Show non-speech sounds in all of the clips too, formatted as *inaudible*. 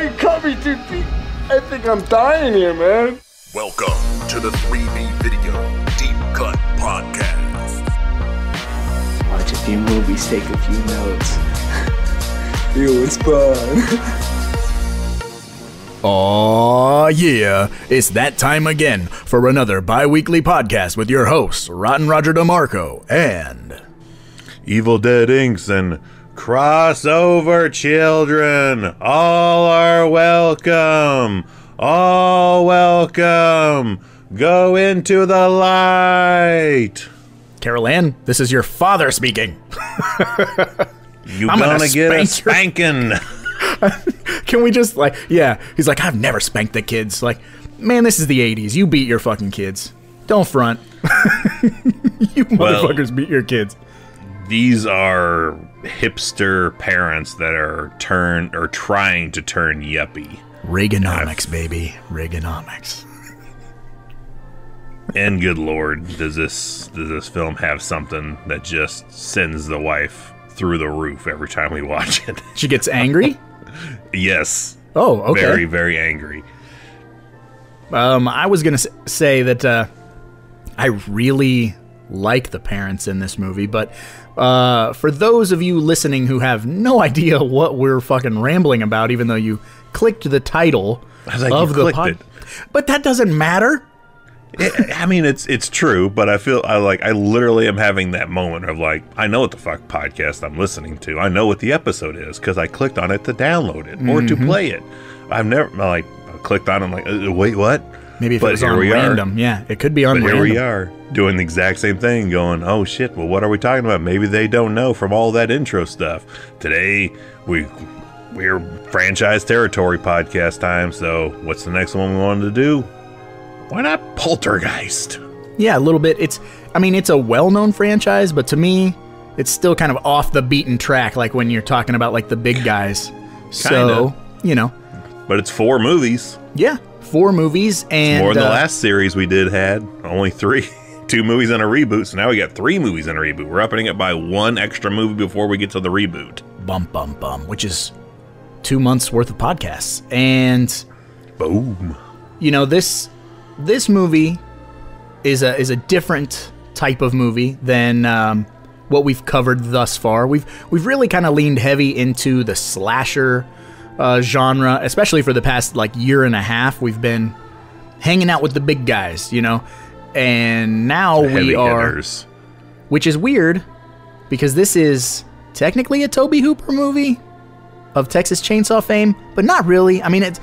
why you cut me too deep? I think I'm dying here, man. Welcome to the 3B Video Deep Cut Podcast. Watch a few movies, take a few notes. *laughs* it was fun. *laughs* Aw, yeah, it's that time again for another bi weekly podcast with your hosts, Rotten Roger DeMarco and. Evil Dead Inks and crossover children. All are welcome. All welcome. Go into the light. Carol Anne, this is your father speaking. *laughs* You I'm gonna gonna get a spanking. *laughs* Can we just, like, yeah, he's like, I've never spanked the kids. Like, man, this is the 80s. You beat your fucking kids. Don't front. *laughs* you Well- motherfuckers beat your kids. These are hipster parents that are turn or trying to turn yuppie. Reaganomics, baby. Reaganomics. And good lord, does this does this film have something that just sends the wife through the roof every time we watch it? *laughs* She gets angry? yes. Oh, okay. Very, very angry. Um, I was gonna say that uh, I really like the parents in this movie, but uh, for those of you listening who have no *laughs* idea what we're fucking rambling about, even though you clicked the title like, of the clicked pod, it. but that doesn't matter. I I mean, it's it's true, but I feel I like I literally am having that moment of like I know what the fuck podcast I'm listening to. I know what the episode is because I clicked on it to download it or Mm-hmm. to play it. I've never like I clicked on. it, I'm like, uh, wait, what? Maybe if But it was here on we are. random, yeah, it could be on But random. here we are doing the exact same thing, going, oh shit, well, what are we talking about? Maybe they don't know from all that intro stuff. Today, we we're franchise territory podcast time. So, what's the next one we wanted to do? Why not Poltergeist? Yeah, a little bit. It's, I mean, it's a well-known franchise, but to me, it's still kind of off the beaten track. Like when you're talking about like the big guys. So you know, But it's four movies. yeah, four movies and More than the uh, last series we did had. Only three. *laughs* Two movies and a reboot. So now we got three movies and a reboot. We're upping it by one extra movie before we get to the reboot. bum bum bum, which is two months worth of podcasts. And Boom. you know this this movie is a is a different type of movie than um, what we've covered thus far. We've we've really kind of leaned heavy into the slasher uh, genre, especially for the past like year and a half. We've been hanging out with the big guys, you know, and now we are hitters. which is weird because this is technically a Tobe Hooper movie of Texas Chainsaw fame, but not really. I mean, it's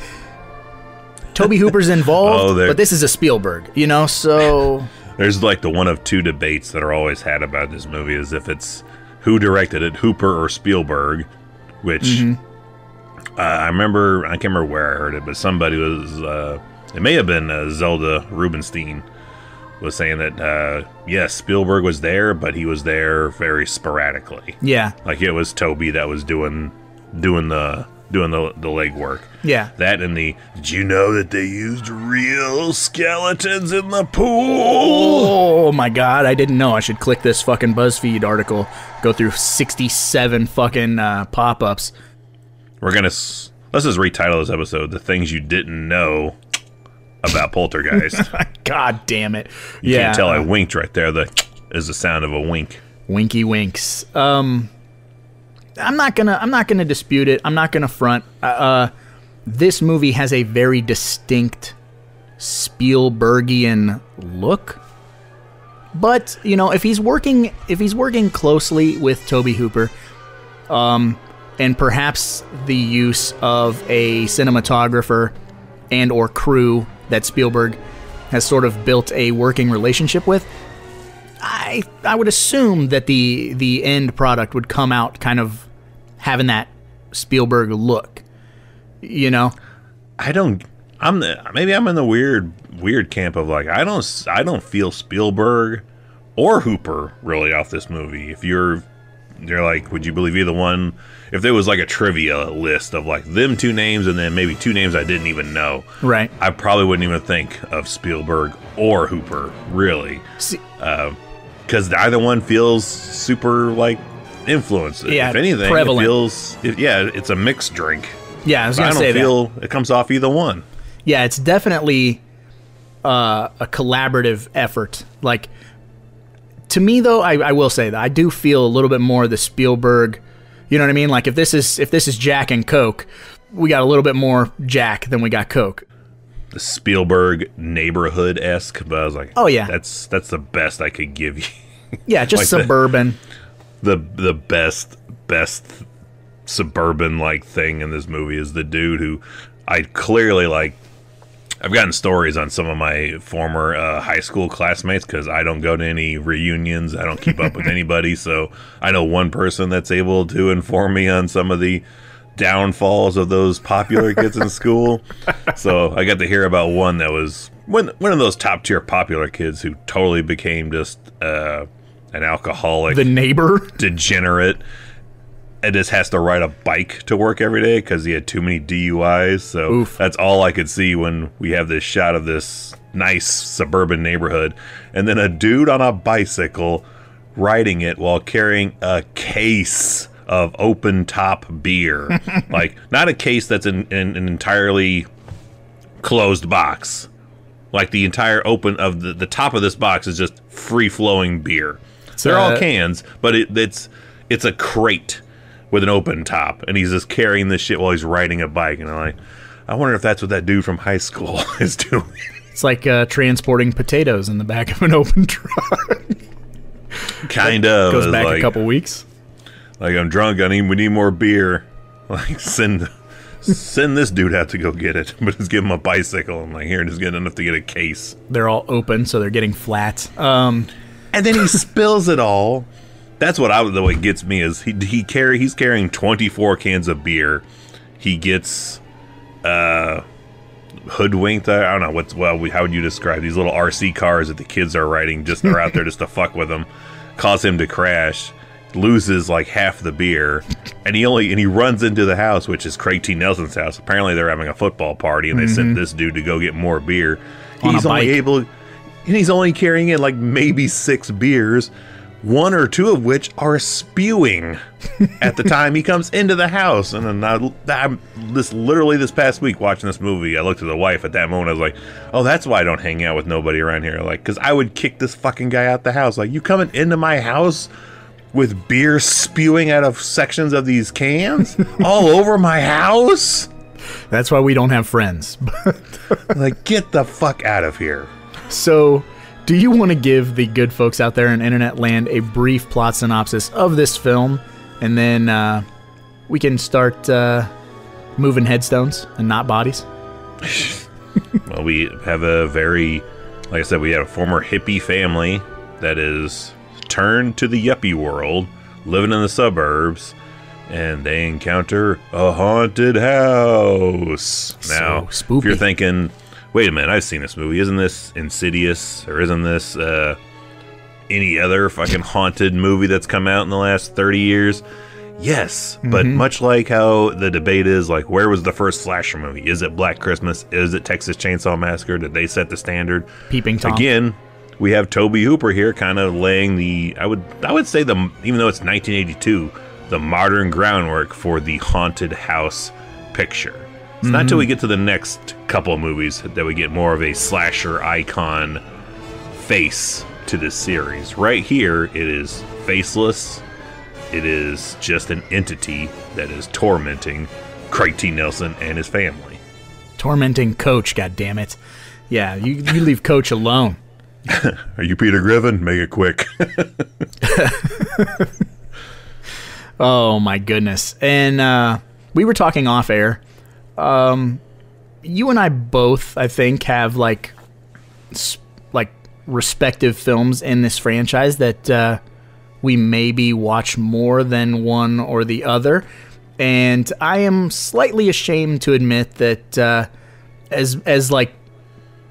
Tobe *laughs* Hooper's involved, Oh, but this is a Spielberg, you know. So *laughs* There's like the one of two debates that are always had about this movie is if it's who directed it, Hooper or Spielberg, which Mm-hmm. Uh, I remember, I can't remember where I heard it, but somebody was, uh, it may have been uh, Zelda Rubinstein was saying that, uh, yes, Spielberg was there, but he was there very sporadically. yeah, Like it was Tobe that was doing, doing the, doing the, the legwork. yeah, That and the, did you know that they used real skeletons in the pool? Oh my god, I didn't know. I should click this fucking BuzzFeed article, go through 67 fucking uh, pop ups. We're gonna s- let's just retitle this episode: "The Things You Didn't Know About Poltergeist." *laughs* God damn it. You yeah. can't tell I winked right there. The is the sound of a wink. Winky winks. Um, I'm not gonna. I'm not gonna dispute it. I'm not gonna front. Uh, Uh, this movie has a very distinct Spielbergian look. But you know, if he's working, if he's working closely with Tobe Hooper, um, and perhaps the use of a cinematographer and or crew that Spielberg has sort of built a working relationship with, I I would assume that the the end product would come out kind of having that Spielberg look. You know? I don't. I'm the maybe I'm in the weird weird camp of like I don't I don't feel Spielberg or Hooper really off this movie. If you're you're like, would you believe either one? If there was like a trivia list of like them two names and then maybe two names I didn't even know, Right. I probably wouldn't even think of Spielberg or Hooper really, because either one feels super like influenced. Yeah, if anything, prevalent. it feels it, yeah, it's a mixed drink. Yeah, I was gonna I don't say that. feel it comes off either one. Yeah, it's definitely uh, a collaborative effort. Like to me, though, I, I will say that I do feel a little bit more the Spielberg. You know what I mean? Like if this is if this is Jack and Coke, we got a little bit more Jack than we got Coke. The Spielberg neighborhood esque, but I was like, Oh, yeah. that's that's the best I could give you. Yeah, just *laughs* Like the- suburban. the the best best suburban like thing in this movie is the dude who I clearly like. I've gotten stories on some of my former uh, high school classmates because I don't go to any reunions. I don't keep up with *laughs* anybody, so I know one person that's able to inform me on some of the downfalls of those popular kids in school. *laughs* So I got to hear about one that was one one of those top tier popular kids who totally became just uh, an alcoholic The neighbor. degenerate just has to ride a bike to work every day because he had too many DUIs. So Oof. that's all I could see when we have this shot of this nice suburban neighborhood. And then a dude on a bicycle riding it while carrying a case of open top beer. *laughs* like, not a case that's in, in an entirely closed box. Like the entire open of the, the top of this box is just free flowing beer. They're all cans, but it, it's it's a crate with an open top, and he's just carrying this shit while he's riding a bike. And I'm like, I wonder if that's what that dude from high school *laughs* is doing. It's like uh, transporting potatoes in the back of an open truck. kind of Goes back like, a couple weeks. Like I'm drunk. I need we need more beer. *laughs* Like send send this dude out to go get it, *laughs* but just give him a bicycle. I'm like, here, just get enough to get a case. They're all open, so they're getting flat. Um, and then he spills it all. That's what I the way it gets me is he he carry he's carrying 24 cans of beer. He gets uh hoodwinked. I don't know what's well. How would you describe these little RC cars that the kids are riding? Just are out there just to *laughs* fuck with him. Cause him to crash. Loses like half the beer, and he only and he runs into the house, which is Craig T. Nelson's house. Apparently, they're having a football party, and they sent this dude to go get more beer. On He's only able, and he's only carrying in like maybe six beers, one or two of which are spewing *laughs* at the time he comes into the house. And then I, I'm this literally this past week watching this movie, I looked at the wife at that moment. I was like, "Oh, that's why I don't hang out with nobody around here." Like, because I would kick this fucking guy out the house. Like, you coming into my house with beer spewing out of sections of these cans *laughs* all over my house? that's why we don't have friends. *laughs* Like, get the fuck out of here. So, do you want to give the good folks out there in internet land a brief plot synopsis of this film, and then uh, we can start uh, moving headstones and not bodies? *laughs* Well, we have a very, like I said, we have a former hippie family that is turned to the yuppie world, living in the suburbs, and they encounter a haunted house. now, if you're thinking, wait a minute, I've seen this movie. Isn't this Insidious, or isn't this uh, any other fucking haunted movie that's come out in the last 30 years? Yes, but Mm-hmm. much like how the debate is, like, where was the first slasher movie? Is it Black Christmas? Is it Texas Chainsaw Massacre? Did they set the standard? Peeping Tom. Again, we have Tobe Hooper here, kind of laying the I would I would say the even though it's 1982, the modern groundwork for the haunted house picture. It's not until we get to the next couple of movies that we get more of a slasher icon face to this series. Right here, it is faceless. It is just an entity that is tormenting Craig T. Nelson and his family. Tormenting Coach, God damn it! Yeah, you, you leave Coach alone. *laughs* Are you Peter Griffin? Make it quick. *laughs* *laughs* Oh my goodness. And uh, we were talking off air. Um, you and I both, I think, have like, like respective films in this franchise that uh, we maybe watch more than one or the other. And I am slightly ashamed to admit that uh, as as like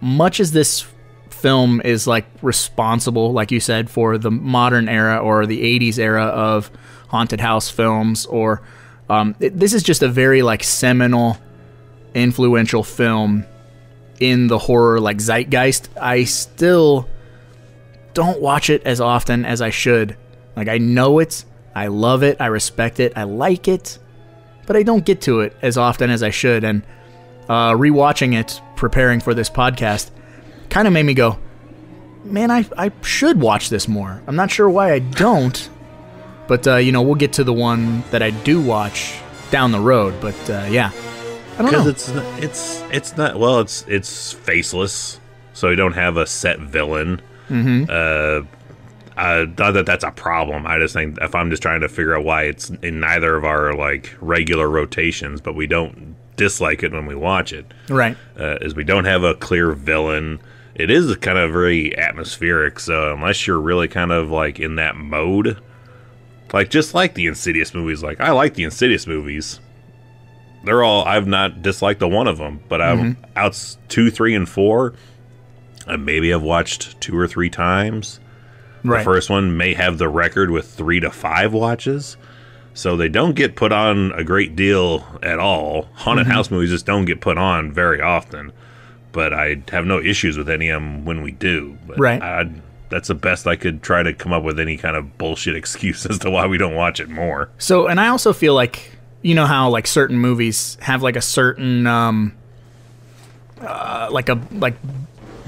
much as this film is like responsible, like you said, for the modern era or the '80s era of haunted house films, or um, it- this is just a very like seminal, influential film in the horror like zeitgeist. I still don't watch it as often as I should. Like I know it, I love it, I respect it, I like it, but I don't get to it as often as I should. And uh, rewatching it, preparing for this podcast, kind of made me go, man, I, I should watch this more. I'm not sure why I don't, but uh, you know, we'll get to the one that I do watch down the road. But uh, yeah, I don't because know. it's not- it's it's not well it's it's faceless so you don't have a set villain mm-hmm. uh uh, not that that's a problem. I just think if I'm just trying to figure out why it's in neither of our like regular rotations, but we don't dislike it when we watch it, right. uh, is we don't have a clear villain. It is kind of very atmospheric, so unless you're really kind of like in that mode, like just like the Insidious movies, like I like the Insidious movies. They're all I've not disliked the one of them, but I'm mm-hmm. outs two, three, and four. I maybe have watched two or three times. Right. The first one may have the record with three to five watches. So they don't get put on a great deal at all. Haunted mm-hmm. house movies just don't get put on very often. But I have no issues with any of them when we do. But Right. I, that's the best I could try to come up with any kind of bullshit *laughs* excuse as to why we don't watch it more. So, and I also feel like you know how like certain movies have like a certain um uh, like a like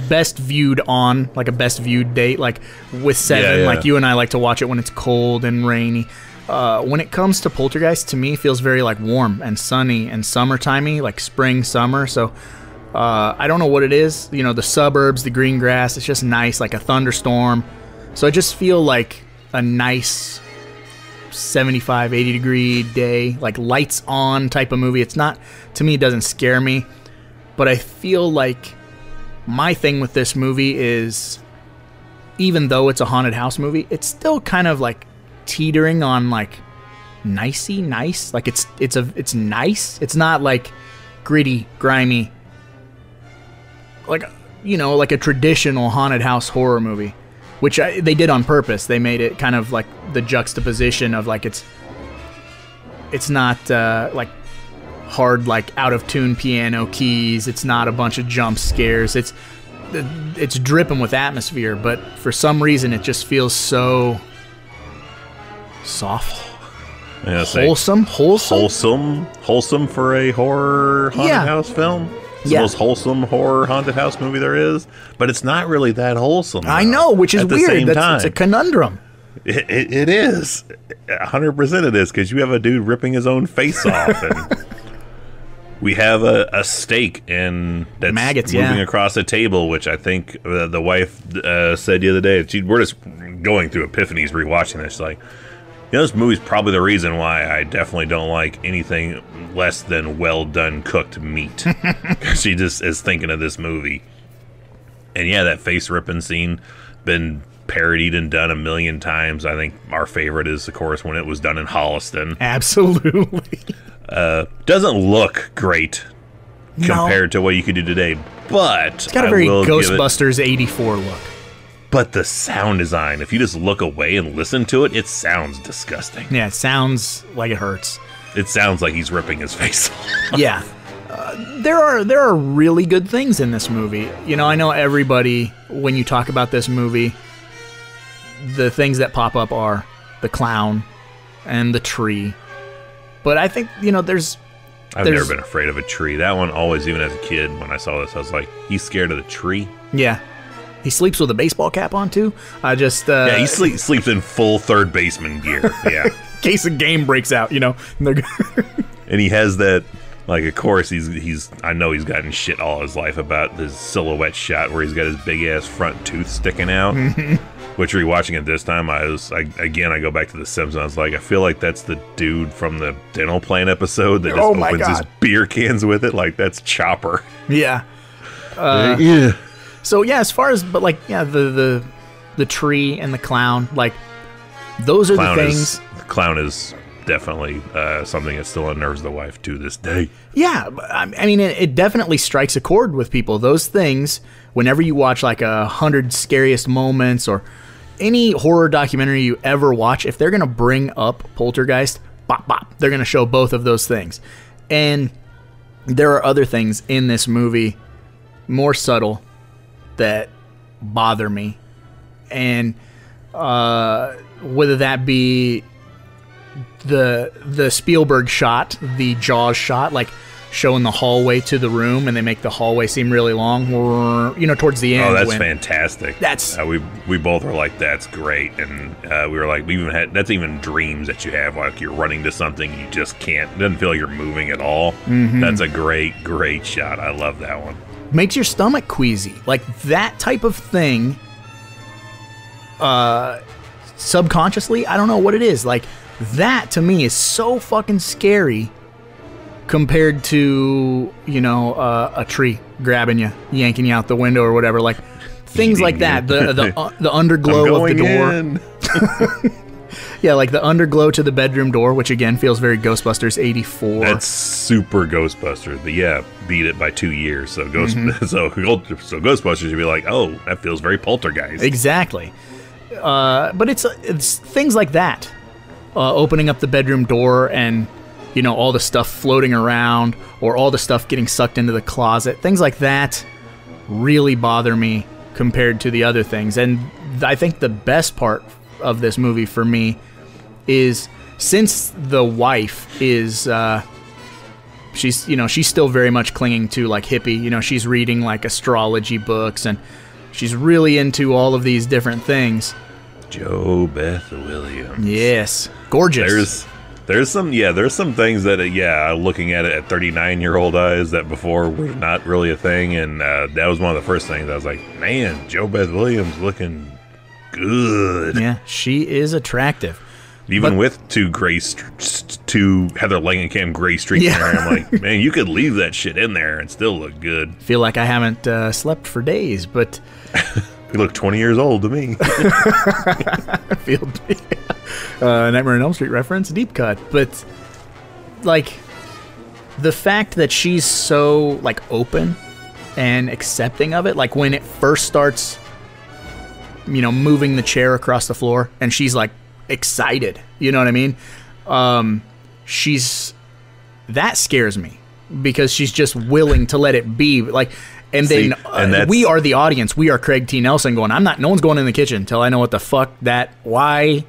best viewed on like a best viewed date like with seven Yeah, yeah. like you and I like to watch it when it's cold and rainy. Uh, when it comes to Poltergeist, to me, it feels very like warm and sunny and summertimey, like spring, summer. So uh, I don't know what it is. You know, the suburbs, the green grass. It's just nice, like a thunderstorm. So I just feel like a nice 75 80 degree day like lights on type of movie. It's not to me it doesn't scare me but i feel like my thing with this movie is even though it's a haunted house movie it's still kind of like teetering on like nicey nice. Like it's it's a it's nice. It's not like gritty grimy like you know like a traditional haunted house horror movie which I, they did on purpose. They made it kind of like the juxtaposition of like it's it's not uh, like hard like out of tune piano keys. It's not a bunch of jump scares. It's it's dripping with atmosphere but for some reason it just feels so soft. Yeah, wholesome? Wholesome? wholesome, wholesome for a horror haunted Yeah. house film. It's Yeah. the most wholesome horror haunted house movie there is, but it's not really that wholesome. i know which is the weird That's, time. it's a conundrum It, it, it is. A hundred percent it is because you have a dude ripping his own face *laughs* off, and we have a, a steak and that's Maggots, moving yeah. across a table, which I think uh, the wife uh, said the other day. She, we're just going through epiphanies rewatching this. Like, you know, this movie's probably the reason why I definitely don't like anything less than well done cooked meat. *laughs* *laughs* she just is thinking of this movie. And yeah, that face ripping scene been parodied and done a million times. I think our favorite is, of course, when it was done in Holliston. absolutely *laughs* uh, Doesn't look great No. compared to what you could do today, but it's got a very it- ghostbusters 84 look but the sound design, if you just look away and listen to it, it sounds disgusting. yeah it sounds like it hurts It sounds like he's ripping his face *laughs* off. yeah. Uh, there are there are really good things in this movie. You know, I know everybody when you talk about this movie, the things that pop up are the clown and the tree. But I think you know there's I've There's- never been afraid of a tree. That one always, even as a kid, when I saw this, I was like, he's scared of the tree. yeah. He sleeps with a baseball cap on too. I just uh, Yeah, he sleep, sleeps in full third baseman gear. *laughs* Yeah. in case a game breaks out, you know. and they're- *laughs* and he has that like of course he's he's I know he's gotten shit all his life about his silhouette shot where he's got his big ass front tooth sticking out. *laughs* Which rewatching it this time, I was I, again I go back to the Simpsons. I was like, I feel like that's the dude from the dental plan episode that just Oh my opens his beer cans with it. Like that's Chopper. yeah. yeah. So yeah, as far as but like yeah, the the the tree and the clown, like those are Clown the is things. clown is definitely uh, something that still unnerves the wife to this day. Yeah, I I mean, it, it definitely strikes a chord with people. Those things, whenever you watch like a hundred scariest moments or any horror documentary you ever watch, if they're gonna bring up Poltergeist, bop bop, they're gonna show both of those things. And there are other things in this movie, more subtle, that bother me, and uh, whether that be the the Spielberg shot, the Jaws shot, like showing the hallway to the room, and they make the hallway seem really long. You know, towards the end. Oh, that's when- fantastic. That's- uh, we we both were like, that's great, and uh, we were like, we even had that's even dreams that you have, like you're running to something you just can't. Doesn't feel like you're moving at all. Mm-hmm. That's a great great shot. I love that one. Makes your stomach queasy. Like that type of thing uh subconsciously, I don't know what it is. Like that to me is so fucking scary compared to, you know, uh, a tree grabbing you, yanking you out the window or whatever like things like that. The the uh, the underglow *laughs* of the door. *laughs* Yeah, like the underglow to the bedroom door, which again feels very Ghostbusters 84. That's super Ghostbusters. But yeah, beat it by two years. So Ghost, Mm-hmm. *laughs* so so Ghostbusters, you'd be like, oh, that feels very Poltergeist. Exactly. Uh, but it's it's things like that, uh, opening up the bedroom door and you know all the stuff floating around, or all the stuff getting sucked into the closet. Things like that really bother me compared to the other things. And I think the best part of this movie for me is since the wife is. Uh, she's you know she's still very much clinging to like hippie you know she's reading like astrology books and she's really into all of these different things JoBeth Williams. yes gorgeous There's there's some yeah there's some things that uh, yeah looking at it at 39 year old eyes that before were not really a thing and uh, that was one of the first things I was like man JoBeth Williams looking good yeah she is attractive even but- with two gray st- two Heather Langenkamp gray streaks in Yeah. there I'm like *laughs* man you could leave that shit in there and still look good feel like i haven't uh, slept for days but *laughs* you look 20 years old to me I *laughs* feel uh, Nightmare on Elm Street reference, deep cut. But like the fact that she's so like open and accepting of it, like when it first starts, you know, moving the chair across the floor, and she's like excited. You know what I mean? Um, she's that scares me because she's just willing to let it be like. And See, then and uh, we are the audience. We are Craig T. Nelson going. I'm not. No one's going in the kitchen until I know what the fuck that. Why?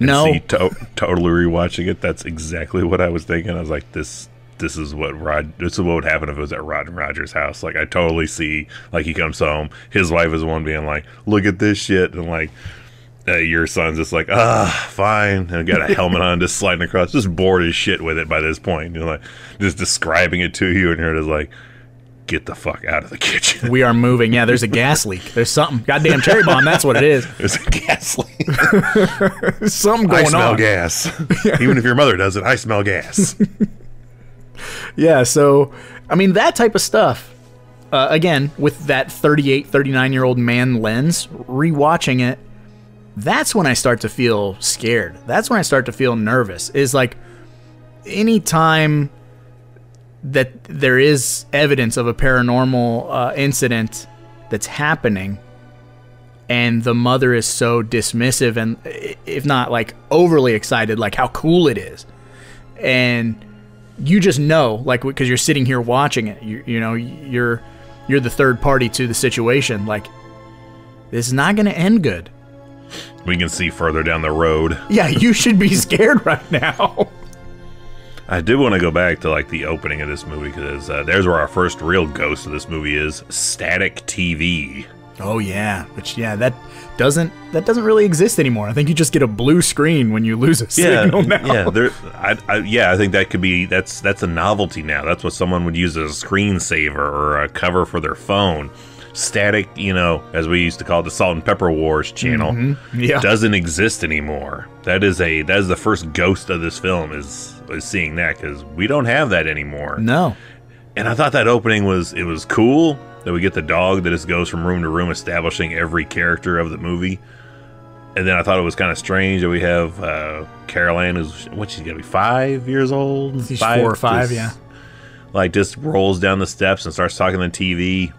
No. See, to- totally rewatching it, that's exactly what I was thinking. I was like, this, this is what Rod. This is what would happen if it was at Rod and Roger's house. Like, I totally see. Like, he comes home, his wife is one being like, "Look at this shit," and like, uh, your son's just like, "Ah, fine," and got a *laughs* helmet on, just sliding across, just bored as shit with it by this point. You know, like, just describing it to you, and you're just like, "Get the fuck out of the kitchen." we are moving. Yeah, there's a gas leak. *laughs* There's something. Goddamn cherry bomb. That's what it is. *laughs* There's a gas leak. Something I smell on. gas. Even if your mother doesn't, I smell gas. Yeah. So, I mean, that type of stuff. Uh, again, with that 38, 39 year old man lens, rewatching it, that's when I start to feel scared. That's when I start to feel nervous. Is like anytime that there is evidence of a paranormal uh, incident that's happening and the mother is so dismissive and if not like overly excited like how cool it is and you just know like because you're sitting here watching it you, you know you're you're the third party to the situation like this is not going to end good we can see further down the road. yeah you should be scared *laughs* right now I did want to go back to like the opening of this movie because uh, there's where our first real ghost of this movie is static TV. oh yeah which yeah that doesn't that doesn't really exist anymore i think you just get a blue screen when you lose a Yeah, signal now yeah, there. I, I, yeah, I think that could be that's that's a novelty now. That's what someone would use as a screensaver or a cover for their phone. Static, you know, as we used to call it, the Salt and Pepper Wars channel, Mm-hmm. Yeah. doesn't exist anymore. That is a that is the first ghost of this film is is seeing that because we don't have that anymore. no And I thought that opening was it was cool that we get the dog that just goes from room to room, establishing every character of the movie. And then I thought it was kind of strange that we have uh, Carol Anne, who's what she's gonna be five years old, She's four or five, just- yeah. Like just rolls down the steps and starts talking on the TV,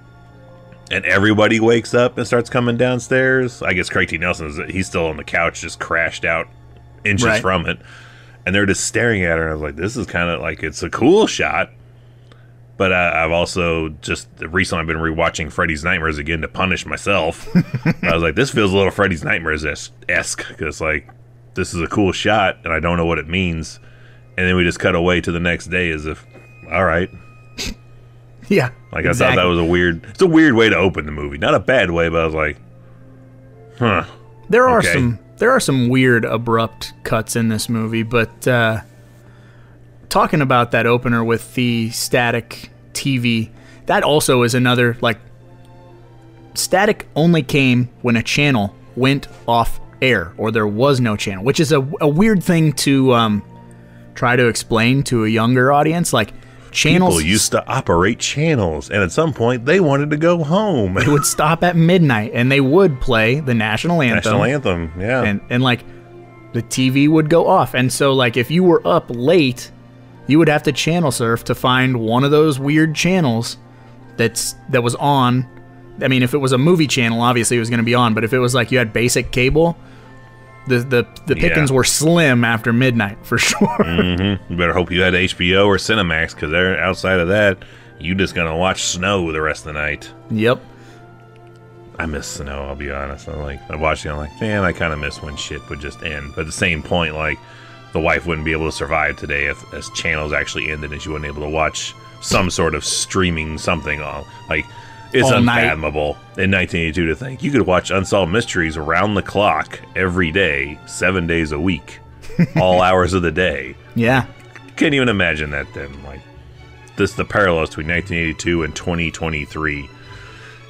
and everybody wakes up and starts coming downstairs. I guess Craig T. Nelson is he's still on the couch, just crashed out inches Right. from it, and they're just staring at her. And I was like, this is kind of like it's a cool shot. But uh, I've also just recently I've been rewatching Freddy's Nightmares again to punish myself. *laughs* I was like, this feels a little Freddy's Nightmares esque because like this is a cool shot, and I don't know what it means. And then we just cut away to the next day as if, all right. *laughs* Yeah. Like I thought that was a weird. It's a weird way to open the movie. Not a bad way, but I was like, huh. There are Okay. some there are some weird abrupt cuts in this movie, but uh, talking about that opener with the static TV, that also is another like static only came when a channel went off air or there was no channel, which is a, a weird thing to um, try to explain to a younger audience. Like channels People used to operate channels, and at some point they wanted to go home. they would stop at midnight and they would play the national anthem. National anthem, yeah. and and like the TV would go off. And so like if you were up late, you would have to channel surf to find one of those weird channels that's that was on. I mean, if it was a movie channel, obviously it was going to be on, but if it was like you had basic cable, the the the pickings Yeah. were slim after midnight for *laughs* sure. Mm-hmm. You better hope you had HBO or Cinemax, because they're outside of that, you just gonna watch snow the rest of the night. yep. I miss snow. I'll be honest. I'm like, I watched it. I'm like, man, I kind of miss when shit would just end. But at the same point, like, the wife wouldn't be able to survive today if as channels actually ended and she wasn't able to watch some sort of streaming something on. Like, it's All night. unfathomable in 1982 to think you could watch unsolved mysteries around the clock every day, seven days a week, *laughs* all hours of the day. Yeah. Can't even imagine that then. Like, this the parallels between 1982 and 2023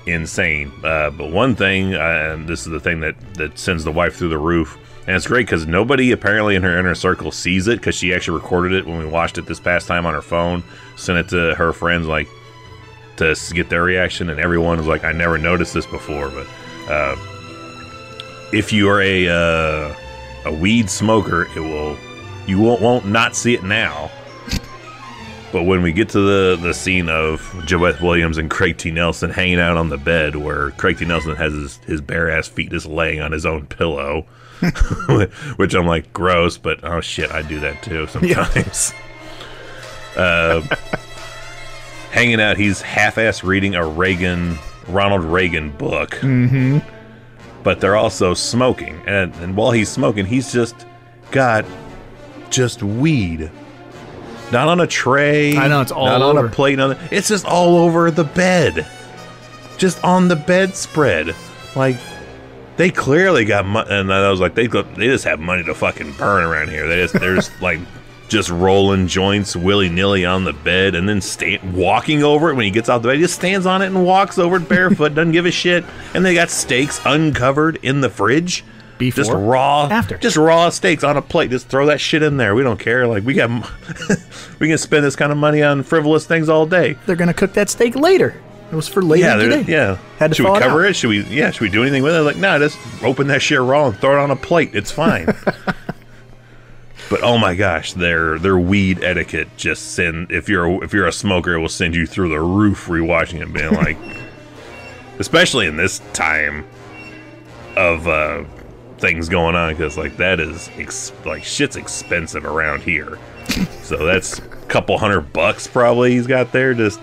insane. Uh, but one thing, uh, and this is the thing that that sends the wife through the roof, and it's great because nobody apparently in her inner circle sees it because she actually recorded it when we watched it this past time on her phone, sent it to her friends like to get their reaction, and everyone was like, "I never noticed this before." But uh, if you are a uh, a weed smoker, it will you won't, won't not see it now. But when we get to the, the scene of JoBeth Williams and Craig T. Nelson hanging out on the bed, where Craig T. Nelson has his, his bare ass feet just laying on his own pillow, *laughs* which I'm like, gross, but oh shit, I do that too sometimes. *laughs* uh, hanging out, he's half ass reading a Reagan, Ronald Reagan book. Mm-hmm. But they're also smoking. And, and while he's smoking, he's just got just weed not on a tray. I know, it's all not on a plate. The, it's just all over the bed, just on the bedspread. Like they clearly got money, and I was like, they they just have money to fucking burn around here. They just they're just *laughs* like just rolling joints willy nilly on the bed, and then stand walking over it when he gets out the bed. He just stands on it and walks over it barefoot, doesn't give a shit. And they got steaks uncovered in the fridge. Before, Just raw, after. just raw steaks on a plate. Just throw that shit in there. We don't care. Like we got, *laughs* we can spend this kind of money on frivolous things all day. They're gonna cook that steak later. It was for later Yeah, today. yeah. Had to should we thaw it cover it? Should we? Yeah, should we do anything with it? Like, no, just open that shit raw and throw it on a plate. It's fine. *laughs* but oh my gosh, their their weed etiquette just send if you're a, if you're a smoker, it will send you through the roof rewatching it, being like, *laughs* especially in this time of uh, things going on, because like that is ex- like shit's expensive around here. *laughs* So that's a couple hundred bucks probably he's got there just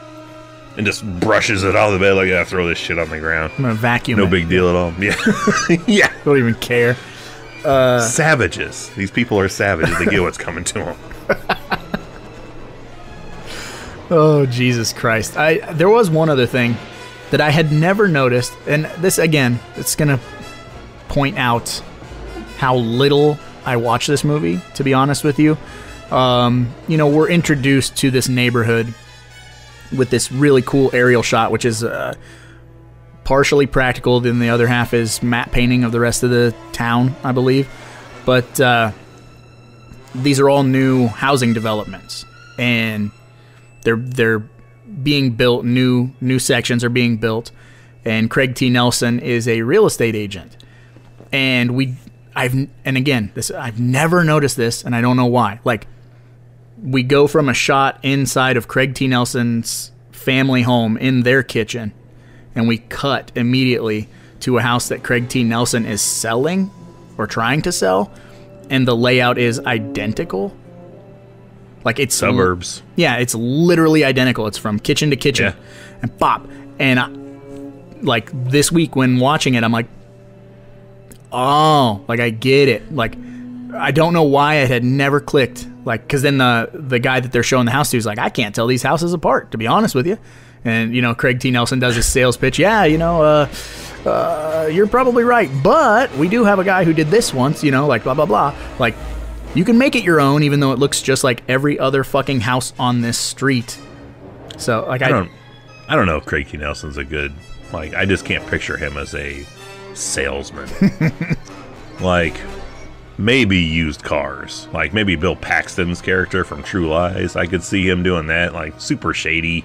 and just brushes it off the bed like, yeah, throw this shit on the ground. I'm gonna vacuum No it. big deal at all. *laughs* Yeah. yeah. Don't even care. Savages. These people are savages. They get what's coming to them. *laughs* Oh Jesus Christ! I there was one other thing that I had never noticed, and this again, it's gonna point out how little I watch this movie. To be honest with you, um, you know, we're introduced to this neighborhood with this really cool aerial shot, which is uh, partially practical. Then the other half is matte painting of the rest of the town, I believe. But uh, these are all new housing developments, and they're they're being built. New new sections are being built, and Craig T. Nelson is a real estate agent, and we I've and again this I've never noticed this, and I don't know why. Like we go from a shot inside of Craig T. Nelson's family home in their kitchen, and we cut immediately to a house that Craig T. Nelson is selling or trying to sell, and the layout is identical. Like it's Suburbs. yeah, it's literally identical. It's from kitchen to kitchen, Yeah. and pop. And I, like this week when watching it, I'm like, oh, like I get it. Like I don't know why it had never clicked. Like, because then the the guy that they're showing the house to is like, I can't tell these houses apart, to be honest with you. And you know, Craig T. Nelson does his sales pitch. Yeah, you know, uh, uh, you're probably right, but we do have a guy who did this once. You know, like blah blah blah. Like, you can make it your own, even though it looks just like every other fucking house on this street. So, like, I, I don't, I don't know if Craig T. Nelson's a good. Like, I just can't picture him as a salesman. *laughs* like, maybe used cars. Like maybe Bill Paxton's character from True Lies. I could see him doing that. Like super shady,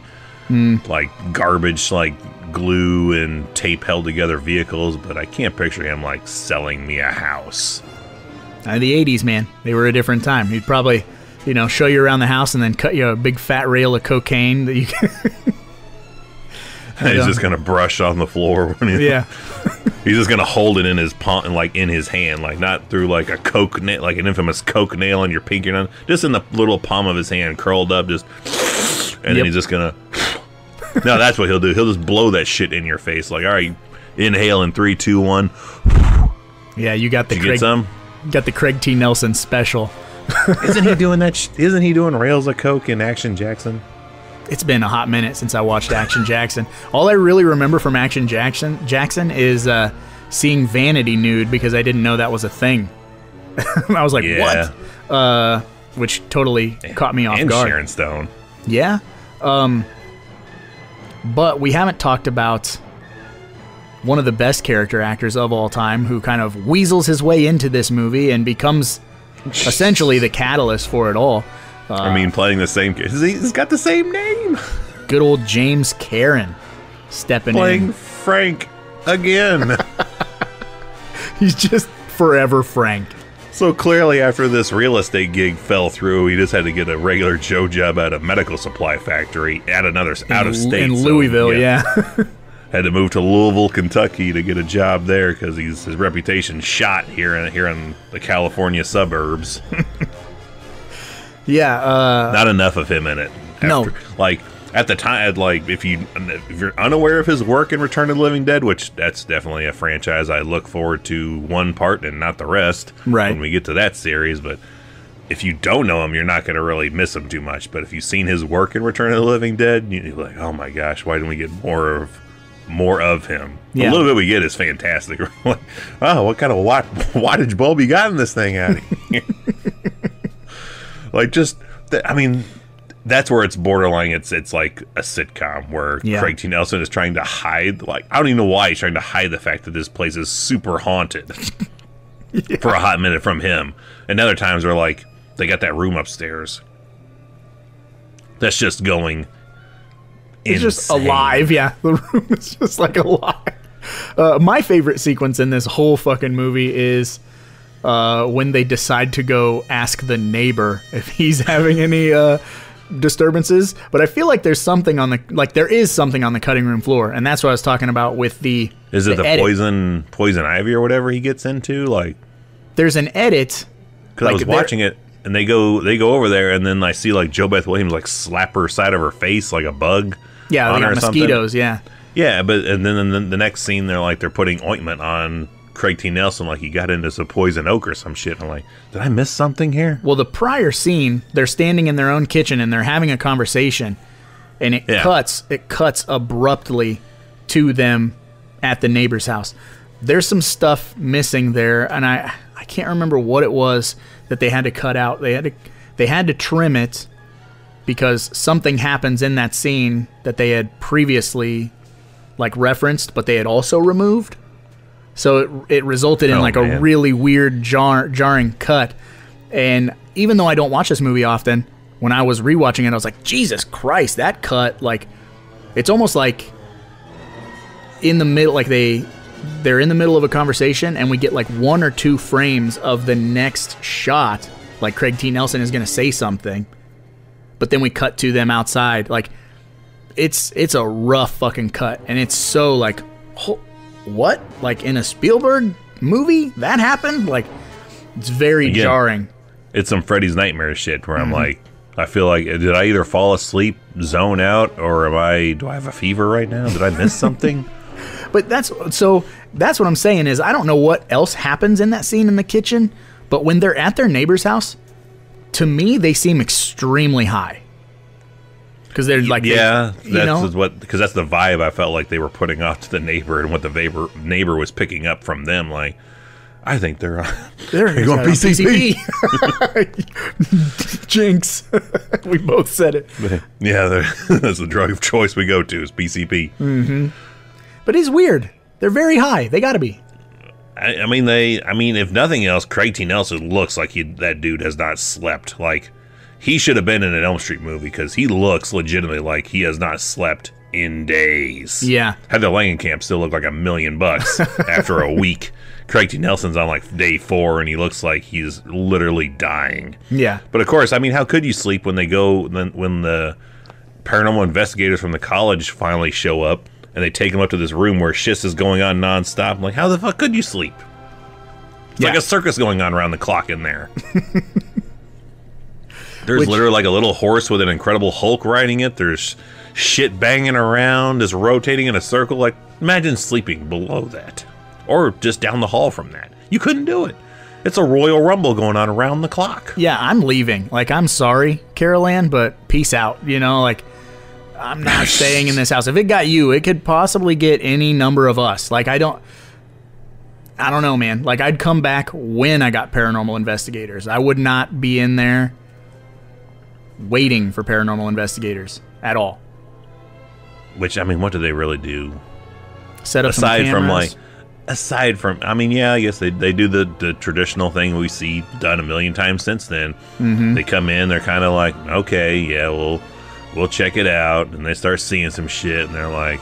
like garbage, like glue and tape held together vehicles. But I can't picture him like selling me a house. Uh, the 80s, man. They were a different time. He'd probably, you know, show you around the house and then cut you a big fat rail of cocaine that you can. *laughs* He's just gonna brush on the floor *laughs* when he, yeah. *laughs* He's just gonna hold it in his palm, like in his hand, like not through like a coke nail, like an infamous coke nail on your pinky, or nothing, just in the little palm of his hand, curled up, just, and then he's just gonna. *laughs* no, that's what he'll do. He'll just blow that shit in your face, like, all right, inhale in three, two, one. Yeah, you got the Did you Craig, get some? got the Craig T. Nelson special. *laughs* Isn't he doing that? Sh- isn't he doing rails of coke in Action Jackson? It's been a hot minute since I watched Action Jackson. All I really remember from Action Jackson Jackson is uh, seeing Vanity nude because I didn't know that was a thing. *laughs* I was like, Yeah. what? Uh, which totally caught me off and guard. Sharon Stone. Yeah. Um, but we haven't talked about one of the best character actors of all time who kind of weasels his way into this movie and becomes essentially the catalyst for it all. I mean, uh, playing the same. He's he's got the same name. *laughs* Good old James Karen stepping Playing in. Frank again. *laughs* He's just forever Frank. So clearly, after this real estate gig fell through, he just had to get a regular Joe job at a medical supply factory at another out of state. in so, Louisville, yeah. *laughs* had to move to Louisville, Kentucky, to get a job there because he's his reputation shot here in here in the California suburbs. *laughs* yeah, uh, Not enough of him in it. No. like at the time, like if you if you're unaware of his work in Return of the Living Dead, which that's definitely a franchise I look forward to one part and not the rest. Right. when we get to that series, but. If you don't know him, you're not going to really miss him too much. But if you've seen his work in Return of the Living Dead, you're like, "Oh my gosh, why didn't we get more of more of him?" Yeah. The little bit we get is fantastic. *laughs* Like, oh, what kind of watt, wattage bulb you got in this thing out *laughs* here? like, just, th- I mean, that's where it's borderline. It's it's like a sitcom where Yeah. Craig T. Nelson is trying to hide. Like, I don't even know why he's trying to hide the fact that this place is super haunted *laughs* for a hot minute from him. And other times they're like, they got that room upstairs. That's just going. It's just alive. Yeah, *laughs* the room is just like alive. Uh, my favorite sequence in this whole fucking movie is uh, when they decide to go ask the neighbor if he's *laughs* having any uh, disturbances. But I feel like there's something on the like there is something on the cutting room floor, and that's what I was talking about with the. Is it the, poison poison ivy or whatever he gets into? Like, There's an edit. because I was watching it and they go they go over there and then I see like JoBeth Williams like slap her side of her face like a bug. Yeah, on they got or something. mosquitoes. Yeah. Yeah, but and then and then the next scene they're like they're putting ointment on Craig T. Nelson like he got into some poison oak or some shit. I'm like, did I miss something here? Well, the prior scene, they're standing in their own kitchen and they're having a conversation, and it Yeah. cuts. It cuts abruptly to them at the neighbor's house. There's some stuff missing there, and I I can't remember what it was that they had to cut out. They had to they had to trim it because something happens in that scene that they had previously like referenced, but they had also removed. So it, it resulted in Oh, like a really weird jar, jarring cut. And even though I don't watch this movie often, when I was rewatching it, I was like, Jesus Christ, that cut like it's almost like in the middle like they they're in the middle of a conversation and we get like one or two frames of the next shot. Like Craig T. Nelson is going to say something but then we cut to them outside. Like it's it's a rough fucking cut. And it's so like ho- what like in a Spielberg movie that happened like it's very Again. jarring It's some Freddy's Nightmare shit where I'm Mm-hmm. like, I feel like did I either fall asleep, zone out, or am I? Do I have a fever right now? Did I miss something? *laughs* But that's so that's what I'm saying is I don't know what else happens in that scene in the kitchen, But when they're at their neighbor's house, to me they seem extremely high. Because they're like, yeah, you that's know? what because that's the vibe I felt like they were putting off to the neighbor and what the neighbor neighbor was picking up from them. Like, I think they're on. *laughs* They're *laughs* They're going on PCP. *laughs* Jinx. we both said it. yeah, that's the drug of choice we go to is PCP. Mm-hmm. But it's weird. They're very high. They got to be. I, I mean, they. I mean, if nothing else, Craig T. Nelson looks like he that dude has not slept. Like he should have been in an Elm Street movie because he looks legitimately like he has not slept in days. Yeah. Heather Langenkamp still looked like a million bucks *laughs* after a week. Craig T. Nelson's on like day four, and he looks like he's literally dying. Yeah. But of course, I mean, how could you sleep when they go when when the paranormal investigators from the college finally show up and they take him up to this room where shit is going on nonstop? I'm like, how the fuck could you sleep? It's like a circus going on around the clock in there. *laughs* There's Which- literally like a little horse with an incredible Hulk riding it. There's shit banging around, is rotating in a circle. Like, imagine sleeping below that, or just down the hall from that. You couldn't do it. It's a Royal Rumble going on around the clock. Yeah, I'm leaving. Like, I'm sorry, Carol Anne, but peace out. You know, like, I'm not *sighs* staying in this house. If it got you, it could possibly get any number of us. Like, I don't. I don't know, man. Like, I'd come back when I got paranormal investigators. I would not be in there waiting for paranormal investigators at all. Which I mean, what do they really do Set up aside from like? Aside from, I mean, yeah, I guess they, they do the, the traditional thing we see done a million times since then. Mm-hmm. They come in, they're kind of like, okay, yeah, we'll we'll check it out, and they start seeing some shit, and they're like,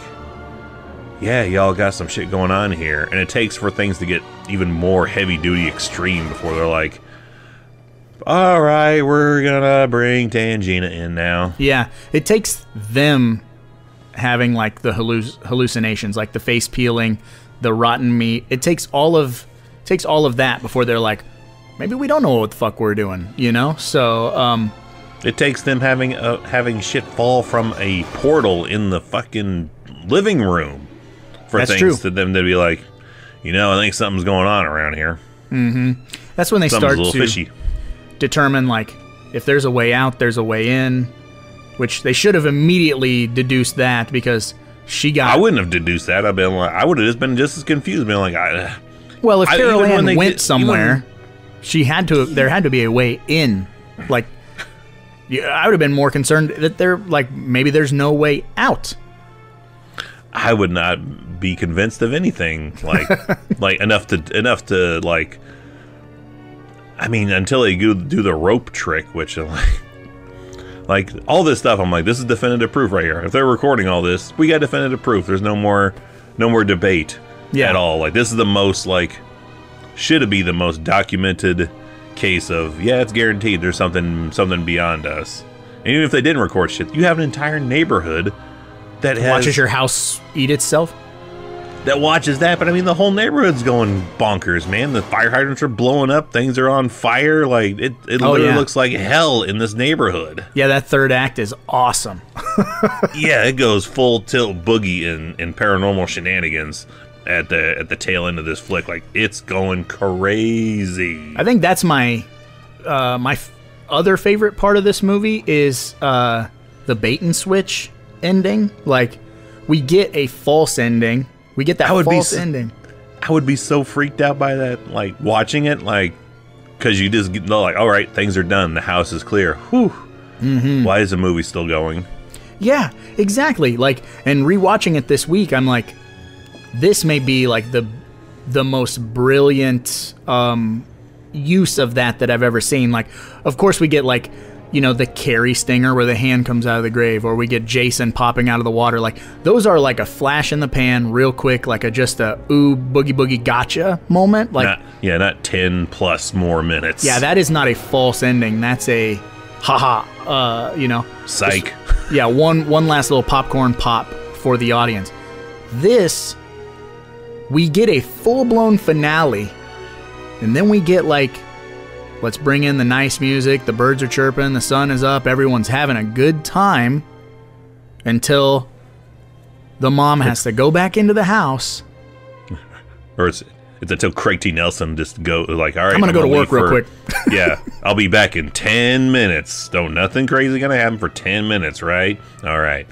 yeah, y'all got some shit going on here, and it takes for things to get even more heavy duty extreme before they're like, all right, we're gonna bring Tangina in now. Yeah, it takes them having like the halluc- hallucinations, like the face peeling, the rotten meat. It takes all of takes all of that before they're like, maybe we don't know what the fuck we're doing, you know? So, um, It takes them having uh, having shit fall from a portal in the fucking living room for things true. to them to be like, you know, I think something's going on around here. Mm-hmm. that's when they Something's a start little to fishy. Determine like if there's a way out, there's a way in, which they should have immediately deduced that because she got I wouldn't have deduced that. I've been like, I would have just been just as confused, being like, I, *sighs* Well, if I- Carol Anne went somewhere, she had to. There had to be a way in. Like, I would have been more concerned that there, like, maybe there's no way out. I would not be convinced of anything like *laughs* like enough to enough to like. I mean, until they do, do the rope trick, which like. *laughs* Like all this stuff, I'm like, this is definitive proof right here. If they're recording all this, we got definitive proof. There's no more, no more debate Yeah. at all. Like this is the most like, should it be the most documented case of yeah, it's guaranteed. There's something something beyond us. And even if they didn't record shit, you have an entire neighborhood that has Watches your house eat itself. That watches that. But I mean, the whole neighborhood's going bonkers, man. The fire hydrants are blowing up. Things are on fire. Like it, it Oh, literally yeah. looks like hell in this neighborhood. Yeah, that third act is awesome. *laughs* yeah, it goes full tilt boogie in, in paranormal shenanigans at the at the tail end of this flick. Like it's going crazy. I think that's my uh, my f- other favorite part of this movie is uh, the bait and switch ending. Like, we get a false ending. We get that I would be false s- ending. I would be so freaked out by that, like watching it, like because you just get like, all right, things are done. The house is clear. Whew. Mm-hmm. Why is the movie still going? Yeah, exactly. Like, and rewatching it this week, I'm like, this may be like the the most brilliant um, use of that that I've ever seen. Like, of course, we get like, you know, the Carrie stinger where the hand comes out of the grave, or we get Jason popping out of the water. Like, those are like a flash in the pan, real quick, like a just a ooh boogie boogie gotcha moment. Like, not, yeah, not ten plus more minutes. yeah, that is not a false ending. That's a haha. Uh, you know, psych. yeah, one one last little popcorn pop for the audience. This we get a full-blown finale and then we get like let's bring in the nice music, the birds are chirping, the sun is up, everyone's having a good time until the mom has to go back into the house. *laughs* or it's It's until Craig T. Nelson just go like, all right, I'm gonna go to work leave real quick. *laughs* yeah, I'll be back in ten minutes. Don't nothing crazy gonna happen for ten minutes, right? All right.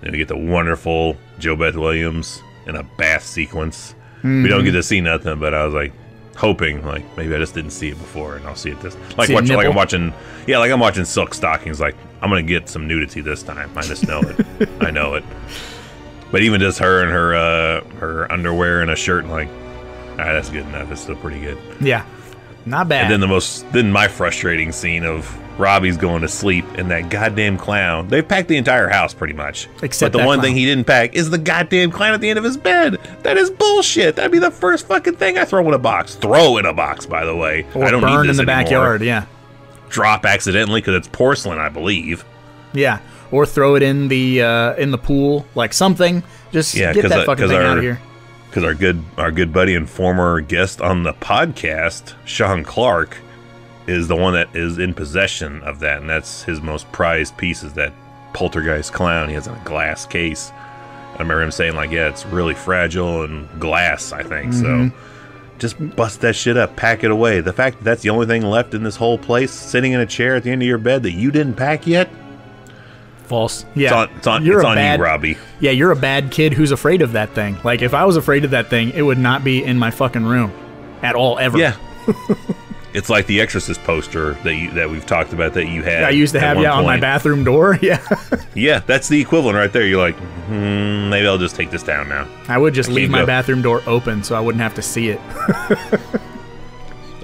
Then we get the wonderful JoBeth Williams in a bath sequence. We Mm-hmm. don't get to see nothing, but I was like hoping like maybe I just didn't see it before and I'll see it this like watch, like I'm watching yeah like I'm watching Silk Stockings like I'm gonna get some nudity this time. I just know it. *laughs* I know it. But even just her and her uh her underwear and a shirt like ah, that's good enough. It's still pretty good. Yeah, not bad. And then the most, then my frustrating scene of Robbie's going to sleep and that goddamn clown. They've packed the entire house pretty much. Except but the one clown. thing he didn't pack is the goddamn clown at the end of his bed. That is bullshit. That'd be the first fucking thing I throw in a box. Throw in a box, by the way. or I don't burn need in the anymore. backyard. Yeah, Drop accidentally because it's porcelain, I believe. yeah. Or throw it in the uh, in the pool, like something. Just Yeah, get that fucking thing out of here. because our good our good buddy and former guest on the podcast, Sean Clark, is the one that is in possession of that, and that's his most prized piece is that poltergeist clown he has in a glass case. I remember him saying like, "Yeah, it's really fragile and glass." I think so. Mm-hmm. Just bust that shit up, pack it away. The fact that that's the only thing left in this whole place, sitting in a chair at the end of your bed that you didn't pack yet, False. Yeah, it's on, it's on, You're it's on bad, you, Robbie. Yeah, you're a bad kid who's afraid of that thing. Like if I was afraid of that thing, it would not be in my fucking room at all ever. Yeah. *laughs* it's like the Exorcist poster that you that we've talked about that you had. I used to have yeah on my bathroom door. *laughs* Yeah, Yeah, that's the equivalent right there. You're like, hmm, maybe I'll just take this down now. I would just I leave my go. bathroom door open so I wouldn't have to see it. *laughs*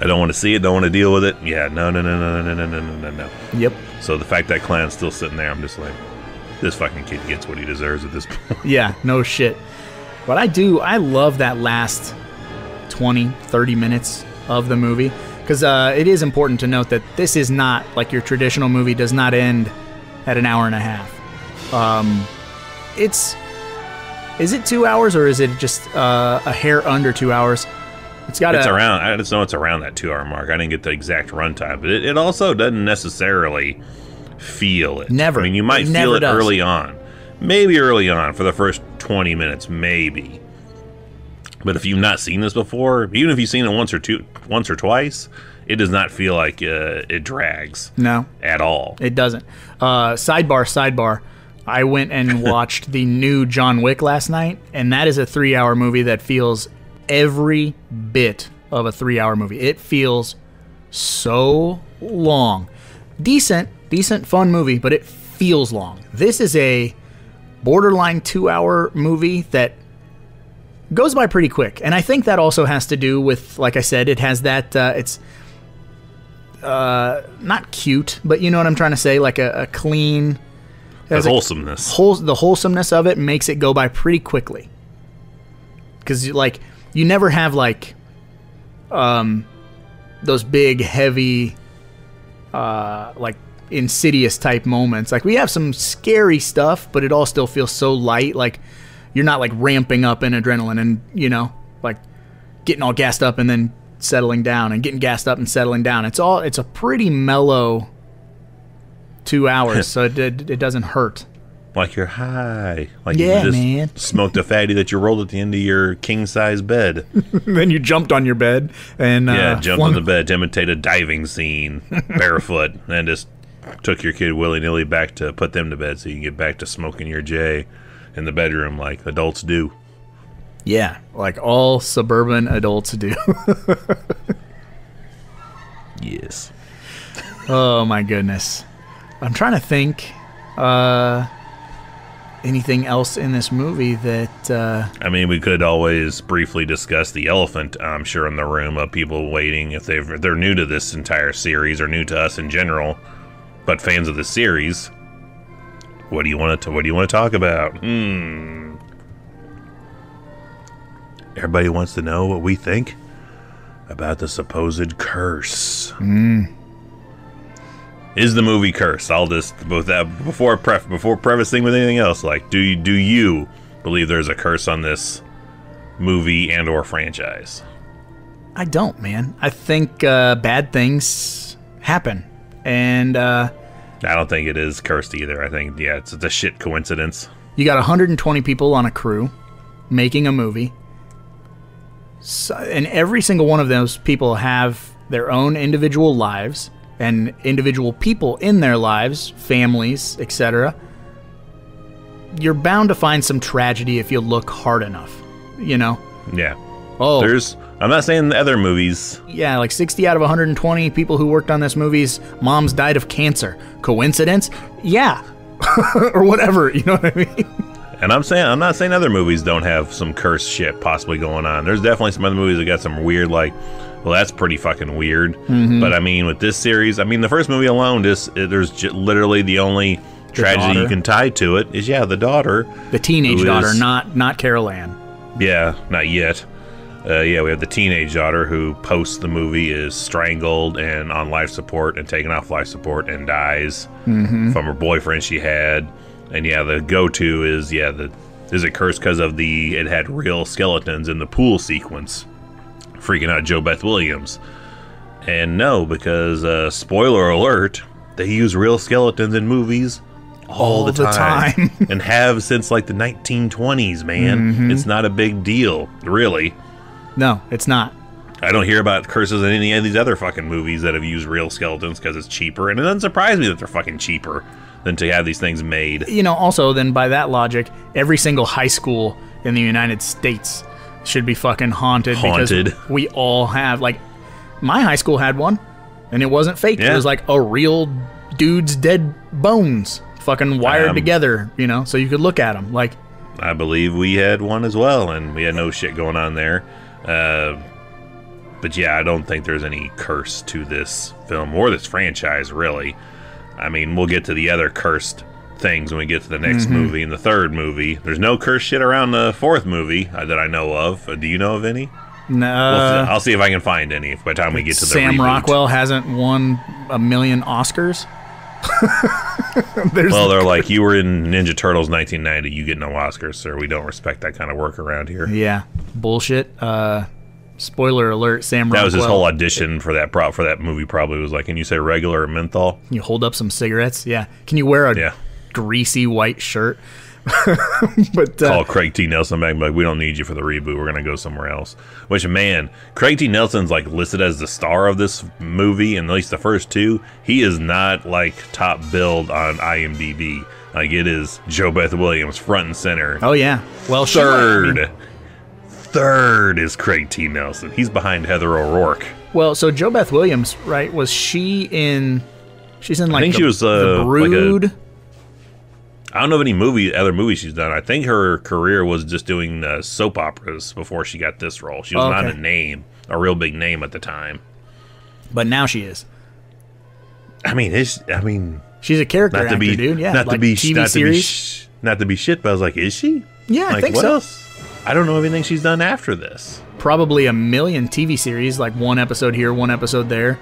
I don't want to see it. Don't want to deal with it. Yeah, no, no, no, no, no, no, no, no, no, no. Yep. So the fact that clown's still sitting there, I'm just like, this fucking kid gets what he deserves at this *laughs* point. Yeah, no shit. But I do, I love that last 20, 30 minutes of the movie. Because uh, it is important to note that this is not like your traditional movie does not end at an hour and a half. Um, it's, is it two hours or is it just uh, a hair under two hours? It's got it's around. I just know it's around that two hour mark. I didn't get the exact runtime, but it, it also doesn't necessarily feel it. Never. I mean, you might It feel it does. early on, maybe early on for the first twenty minutes, maybe. But if you've not seen this before, even if you've seen it once or two, once or twice, it does not feel like uh, it drags no, at all. It doesn't. Uh, sidebar, sidebar. I went and *laughs* watched the new John Wick last night, and that is a three hour movie that feels every bit of a three hour movie. It feels so long. Decent, decent, fun movie, but it feels long. This is a borderline two hour movie that goes by pretty quick. And I think that also has to do with, like I said, it has that, uh, it's not cute, but you know what I'm trying to say, like a, a clean. A- wholesomeness. whole, the wholesomeness of it makes it go by pretty quickly. Because like you never have like, um, those big heavy, uh, like insidious type moments. Like we have some scary stuff, but it all still feels so light. Like you're not like ramping up in adrenaline and you know like getting all gassed up and then settling down and getting gassed up and settling down. It's all it's a pretty mellow two hours, *laughs* so it, it, it doesn't hurt. like you're high. Like Yeah, you just man. *laughs* smoked a fatty that you rolled at the end of your king size bed. *laughs* then you jumped on your bed and Yeah, uh, jumped on the bed to imitate a diving scene barefoot and just took your kid willy nilly back to put them to bed so you can get back to smoking your J in the bedroom like adults do. Yeah, like all suburban adults do. *laughs* Yes. oh my goodness. I'm trying to think uh anything else in this movie that uh I mean, we could always briefly discuss the elephant, I'm sure, in the room of people waiting if they've, if they're new to this entire series or new to us in general, but fans of the series. What do you want to? What do you want to talk about? Hmm. Everybody wants to know what we think about the supposed curse. Is the movie cursed? I'll just both that before pref before prefacing with anything else. Like, do you do you believe there's a curse on this movie and or franchise? I don't, man. I think uh bad things happen. And uh I don't think it is cursed either. I think yeah, it's, it's a shit coincidence. you got 120 people on a crew making a movie. So, and every single one of those people have their own individual lives and individual people in their lives, families, etc. You're bound to find some tragedy if you look hard enough, you know. Yeah. Oh, There's. I'm not saying the other movies. yeah, like 60 out of 120 people who worked on this movie's moms died of cancer. Coincidence? Yeah. *laughs* or whatever, you know what I mean? And I'm saying I'm not saying other movies don't have some cursed shit possibly going on. There's definitely some other movies that got some weird like well that's pretty fucking weird. Mm-hmm. But I mean with this series, I mean the first movie alone just there's j- literally the only tragedy you can tie to it is yeah, the daughter. The teenage daughter, is- not not Carol Anne. Yeah, not yet. Uh, yeah, we have the teenage daughter who post the movie is strangled and on life support and taken off life support and dies from her boyfriend she had. And yeah, the go-to is yeah the is it cursed because of the it had real skeletons in the pool sequence, freaking out JoBeth Williams. And no, because uh, spoiler alert, they use real skeletons in movies all, All the the time, time. *laughs* and have since like the 1920s. Man, it's not a big deal, really. No, it's not. I don't hear about curses in any of these other fucking movies that have used real skeletons because it's cheaper, and it doesn't surprise me that they're fucking cheaper than to have these things made. You know, also then by that logic, every single high school in the United States should be fucking haunted, Haunted. because we all have like my high school had one and it wasn't fake. It was like a real dude's dead bones fucking wired Um, together, you know, so you could look at them like I believe we had one as well, and we had no shit going on there. Uh, but yeah, I don't think there's any curse to this film or this franchise, really. I mean, we'll get to the other cursed things when we get to the next movie and the third movie. There's no cursed shit around the fourth movie uh, that I know of. Uh, do you know of any? no Well, I'll see if I can find any by the time we get to the Sam reboot. Rockwell hasn't won a million Oscars. *laughs* There's Well, they're like, you were in Ninja Turtles 1990. You get no Oscars, sir. We don't respect that kind of work around here. yeah, bullshit. Uh, spoiler alert: Sam That Rockwell. was his whole audition for that prop for that movie. Probably was like, can you say regular or menthol? You hold up some cigarettes. Yeah. Can you wear a Yeah. greasy white shirt? *laughs* but uh, Call Craig T. Nelson back, and be like, we don't need you for the reboot. We're gonna go somewhere else. Which man, Craig T. Nelson's like listed as the star of this movie, and at least the first two. He is not like top billed on IMDb. Like it is JoBeth Williams front and center. oh yeah. Well, I Third, mean, third is Craig T. Nelson. He's behind Heather O'Rourke. well, so JoBeth Williams, right? Was she in? She's in like I think the, she was, uh, the like a- Brood. I don't know of any movie, other movies she's done. I think her career was just doing uh, soap operas before she got this role. She was Oh, not a name, a real big name at the time. but now she is. I mean, it's, I mean, She's a character not actor, to be, dude. Yeah, not like to be, TV not to be, series. sh- not to be shit. But I was like, is she? yeah, I think what so. else? I don't know anything she's done after this. Probably a million TV series, like one episode here, one episode there.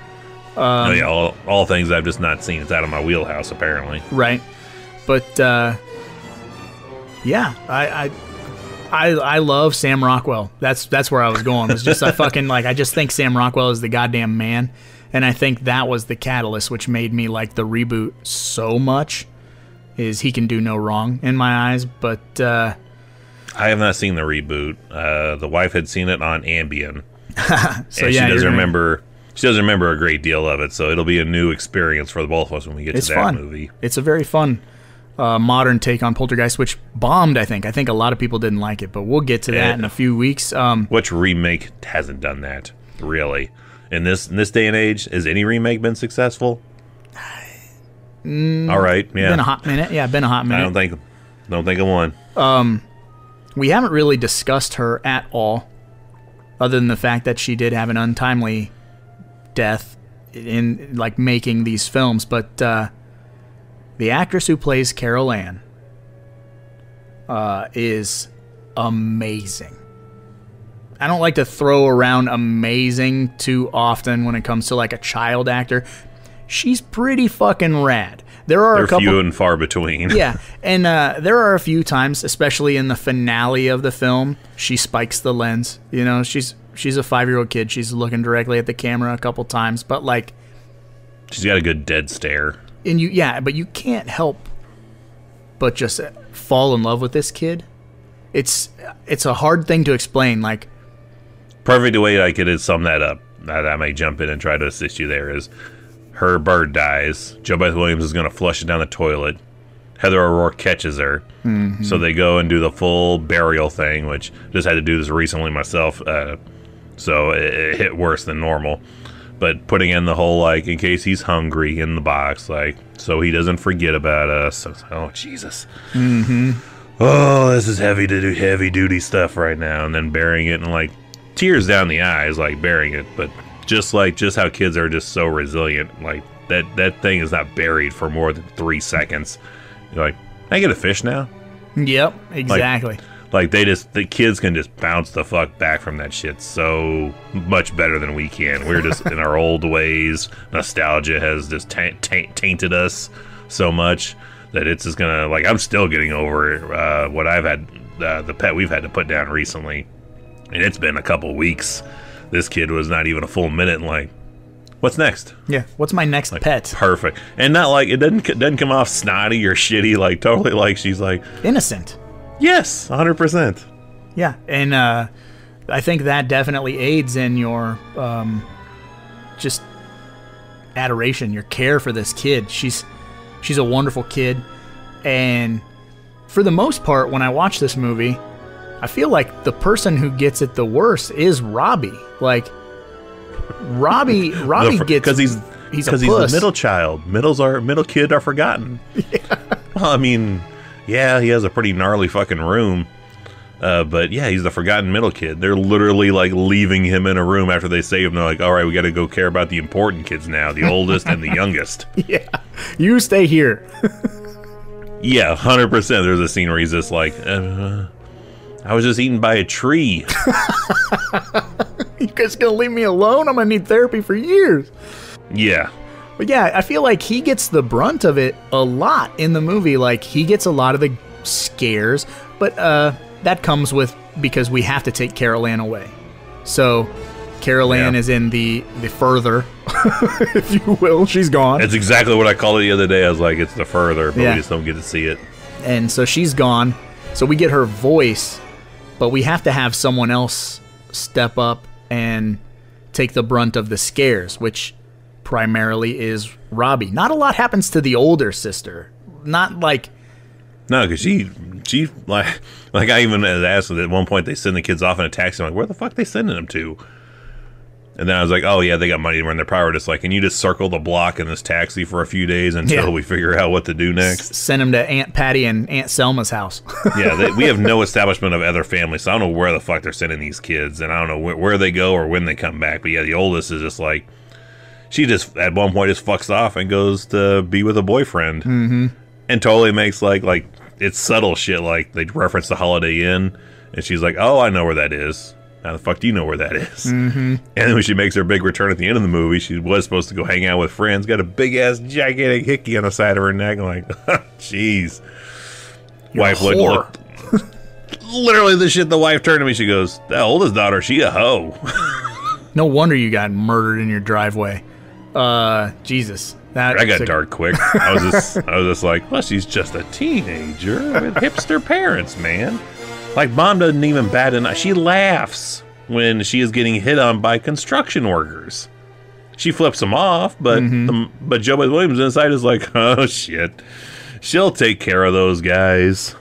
Um, oh yeah, all, all things I've just not seen. It's out of my wheelhouse, apparently. right? But uh, yeah, I, I I I love Sam Rockwell. That's that's where I was going. It's just I *laughs* fucking like I just think Sam Rockwell is the goddamn man, and I think that was the catalyst which made me like the reboot so much. Is he can do no wrong in my eyes, but uh, I have not seen the reboot. Uh, the wife had seen it on Ambien, *laughs* so and yeah, she doesn't gonna- remember. She doesn't remember a great deal of it, so it'll be a new experience for the both of us when we get It's to that fun. movie. It's a very fun uh, modern take on Poltergeist, which bombed. I think. I think a lot of people didn't like it, but we'll get to that Yeah. in a few weeks. Um, Which remake hasn't done that? Really, in this in this day and age, has any remake been successful? All right, yeah. Been a hot minute. Yeah, been a hot minute. I don't think don't think of one. Um, we haven't really discussed her at all, other than the fact that she did have an untimely death in like making these films. But uh, the actress who plays Carol Anne uh, is amazing. I don't like to throw around amazing too often when it comes to like a child actor. She's pretty fucking rad. There are They're a couple few and far between. yeah, *laughs* and uh, there are a few times, especially in the finale of the film, she spikes the lens. You know, she's she's a five year old kid. She's looking directly at the camera a couple times, but like, she's got a good dead stare. And you yeah, but you can't help but just fall in love with this kid. It's it's a hard thing to explain. Like, perfect way I could sum that up. That I may jump in and try to assist you there is her bird dies. JoBeth Williams is going to flush it down the toilet. Heather O'Rourke catches her. So they go and do the full burial thing, which just had to do this recently myself. Uh, so it, it hit worse than normal. But putting in the whole like in case he's hungry in the box, like so he doesn't forget about us. Oh Jesus. Mm-hmm. Oh, this is heavy to do heavy duty stuff right now, and then burying it and like tears down the eyes, like burying it. But just like just how kids are just so resilient, like that that thing is not buried for more than three seconds. You're like, I get a fish now? Yep, exactly. Like they just the kids can just bounce the fuck back from that shit so much better than we can. We're just in our old *laughs* ways. Nostalgia has just ta- ta- tainted us so much that it's just gonna like I'm still getting over uh, what I've had uh, the pet we've had to put down recently, and it's been a couple weeks. This kid was not even a full minute. And like, what's next? yeah. What's my next pet? Perfect, and not like it doesn't doesn't come off snotty or shitty. Like totally like she's like Innocent. Yes, hundred percent. Yeah, and uh, I think that definitely aids in your um, just adoration, your care for this kid. She's she's a wonderful kid, and for the most part, when I watch this movie, I feel like the person who gets it the worst is Robbie. Like Robbie, *laughs* Robbie gets because he's he's because he's the middle child. Middles are middle kid are forgotten. *laughs* Well, I mean, yeah, he has a pretty gnarly fucking room. Uh, but yeah, he's the forgotten middle kid. They're literally like leaving him in a room after they save him. They're like, all right, we got to go care about the important kids now, the oldest and the *laughs* youngest. yeah, you stay here. *laughs* Yeah, hundred percent. There's a scene where he's just like, uh, I was just eaten by a tree. *laughs* you guys gonna leave me alone? I'm gonna need therapy for years. yeah, But yeah, I feel like he gets the brunt of it a lot in the movie. Like he gets a lot of the scares, but uh, that comes with because we have to take Carol Anne away. So Carol Anne Yeah. is in the the further, *laughs* if you will. She's gone, it's exactly what I called it the other day. I was like, it's the further, but Yeah. we just don't get to see it. and so she's gone. So we get her voice, but we have to have someone else step up and take the brunt of the scares, which primarily is Robbie. Not a lot happens to the older sister. Not like No, because she, she like, like I even asked at one point they send the kids off in a taxi. I'm like, where the fuck they sending them to? And then I was like, oh yeah, they got money to run their power. Just like, can you just circle the block in this taxi for a few days until Yeah. we figure out what to do next? send them to Aunt Patty and Aunt Selma's house. *laughs* yeah, they, we have no establishment of other families, so I don't know where the fuck they're sending these kids, and I don't know where, where they go or when they come back. But yeah, the oldest is just like, she just at one point just fucks off and goes to be with a boyfriend, mm-hmm. and totally makes like like it's subtle shit like they reference the Holiday Inn, and she's like, oh, I know where that is. How the fuck do you know where that is? Mm-hmm. And then when she makes her big return at the end of the movie, she was supposed to go hang out with friends, got a big ass gigantic hickey on the side of her neck. I'm like, *laughs* jeez. Wife looked, literally the shit the wife turned to me. She goes, "The oldest daughter, she a hoe." *laughs* no wonder you got murdered in your driveway. Uh, Jesus, that I got dark quick. I was just, I was just like, well, she's just a teenager with hipster parents, man. Like, mom doesn't even bat an eye. She laughs when she is getting hit on by construction workers. She flips them off, but Mm-hmm. the, but JoBeth Williams inside is like, *laughs* oh shit, she'll take care of those guys.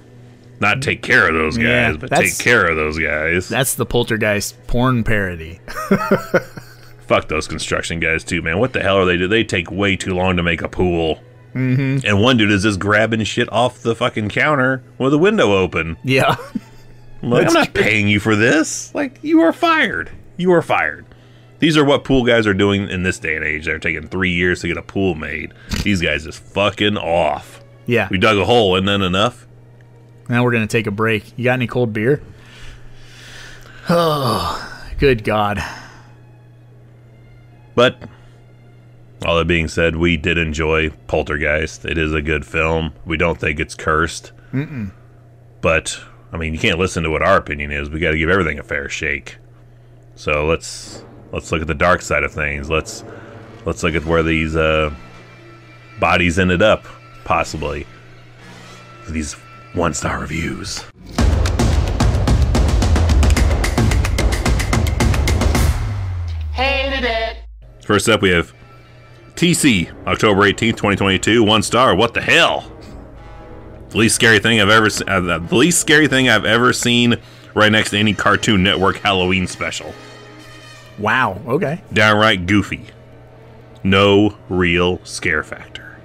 Not take care of those guys, Yeah, but take care of those guys. That's the poltergeist porn parody. *laughs* Fuck those construction guys too, man. What the hell are they do? They take way too long to make a pool. Mm-hmm. And one dude is just grabbing shit off the fucking counter with the window open. Yeah. I'm, like, I'm not paying you for this. Like, you are fired. You are fired. These are what pool guys are doing in this day and age. They're taking three years to get a pool made. These guys just fucking off. Yeah. We dug a hole, and then enough. Now we're gonna take a break. You got any cold beer? Oh, *sighs* good God. But all that being said, we did enjoy Poltergeist. It is a good film. We don't think it's cursed. Mm-mm. But I mean, you can't listen to what our opinion is. We got to give everything a fair shake. So let's let's look at the dark side of things. Let's let's look at where these uh, bodies ended up, possibly. These one star reviews. First up, we have TC, October 18th, 2022. One star. What the hell? The least scary thing I've ever se- uh, the least scary thing I've ever seen right next to any Cartoon Network Halloween special. Wow. Okay. Downright goofy. No real scare factor.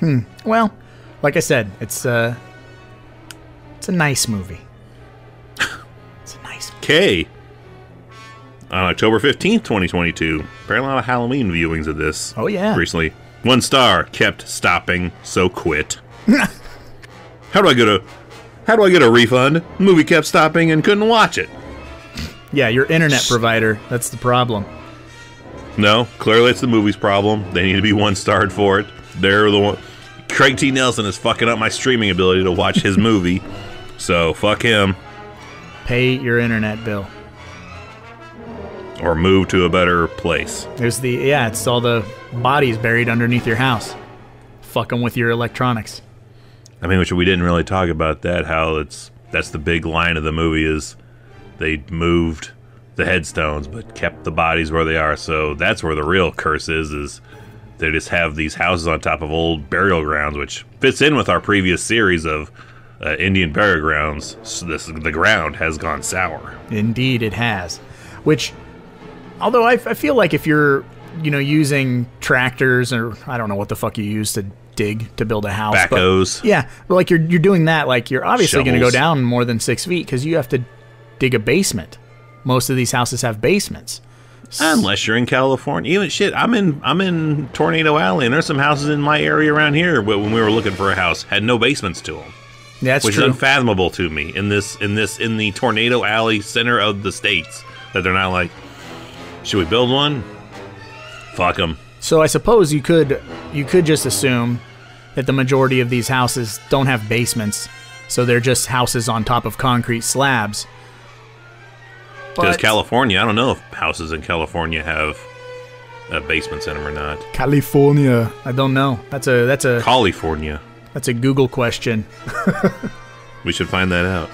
Hmm. Well, like I said, it's uh it's a nice movie. *laughs* it's a nice Movie. K. On October 15th, 2022. Apparently, a lot of Halloween viewings of this. Oh, yeah. Recently. One star. Kept stopping, so quit. *laughs* how do I get a how do I get a refund? The movie kept stopping and couldn't watch it. Yeah, your internet provider. That's the problem. No, clearly it's the movie's problem. They need to be one starred for it. They're the one. Craig T. Nelson is fucking up my streaming ability to watch his *laughs* movie. So fuck him. Pay your internet bill. Or move to a better place. There's the yeah, it's all the bodies buried underneath your house. Fucking with your electronics. I mean, which we didn't really talk about that. How it's that's the big line of the movie is they moved the headstones but kept the bodies where they are. So that's where the real curse is. Is they just have these houses on top of old burial grounds, which fits in with our previous series of uh, Indian burial grounds. So this the ground has gone sour. Indeed, it has. Which, although I, I feel like if you're, you know, using tractors or I don't know what the fuck you use to dig to build a house, but- Backhoes. yeah, but like you're you're doing that, like you're obviously going to go down more than six feet because you have to dig a basement. Most of these houses have basements. Unless you're in California, even shit. I'm in I'm in Tornado Alley, and there's some houses in my area around here. But when we were looking for a house, had no basements to them. That's which true. is unfathomable to me in this in this in the tornado alley center of the states that they're not like should we build one fuck them So I suppose you could you could just assume that the majority of these houses don't have basements, so they're just houses on top of concrete slabs. because california i don't know if houses in california have uh, basements in them or not California, I don't know. That's a that's a california that's a Google question. *laughs* we should find that out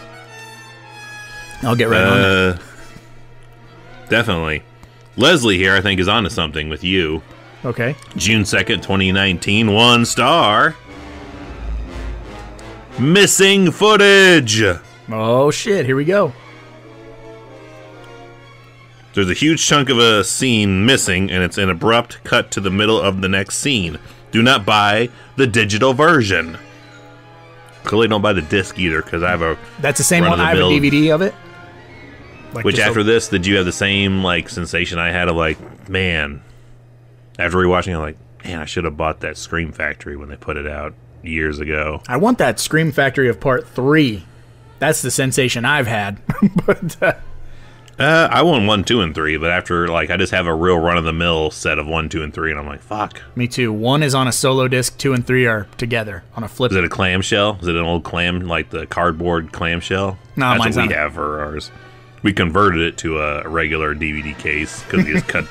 I'll get right on it. uh, definitely leslie here i think is onto something with you Okay. June 2nd, 2019, one star. Missing footage. Oh shit! Here we go. There's a huge chunk of a scene missing, and it's an abrupt cut to the middle of the next scene. Do not buy the digital version. Clearly, don't buy the disc either, because I have a. That's the same one. I have a DVD of it. Like Which just a- after this, did you have the same like sensation I had of like, man? After rewatching, I'm like, man, I should have bought that Scream Factory when they put it out years ago. I want that Scream Factory of Part Three. That's the sensation I've had. *laughs* but uh, Uh, I won one, two, and three, but after like I just have a real run of the mill set of one, two, and three, and I'm like, fuck. me too. One is on a solo disc. Two and three are together on a flip. Is it a clamshell? Is it an old clam like the cardboard clamshell? No, that's mine's what we not. have for ours. We converted it to a regular DVD case because we just *laughs* cut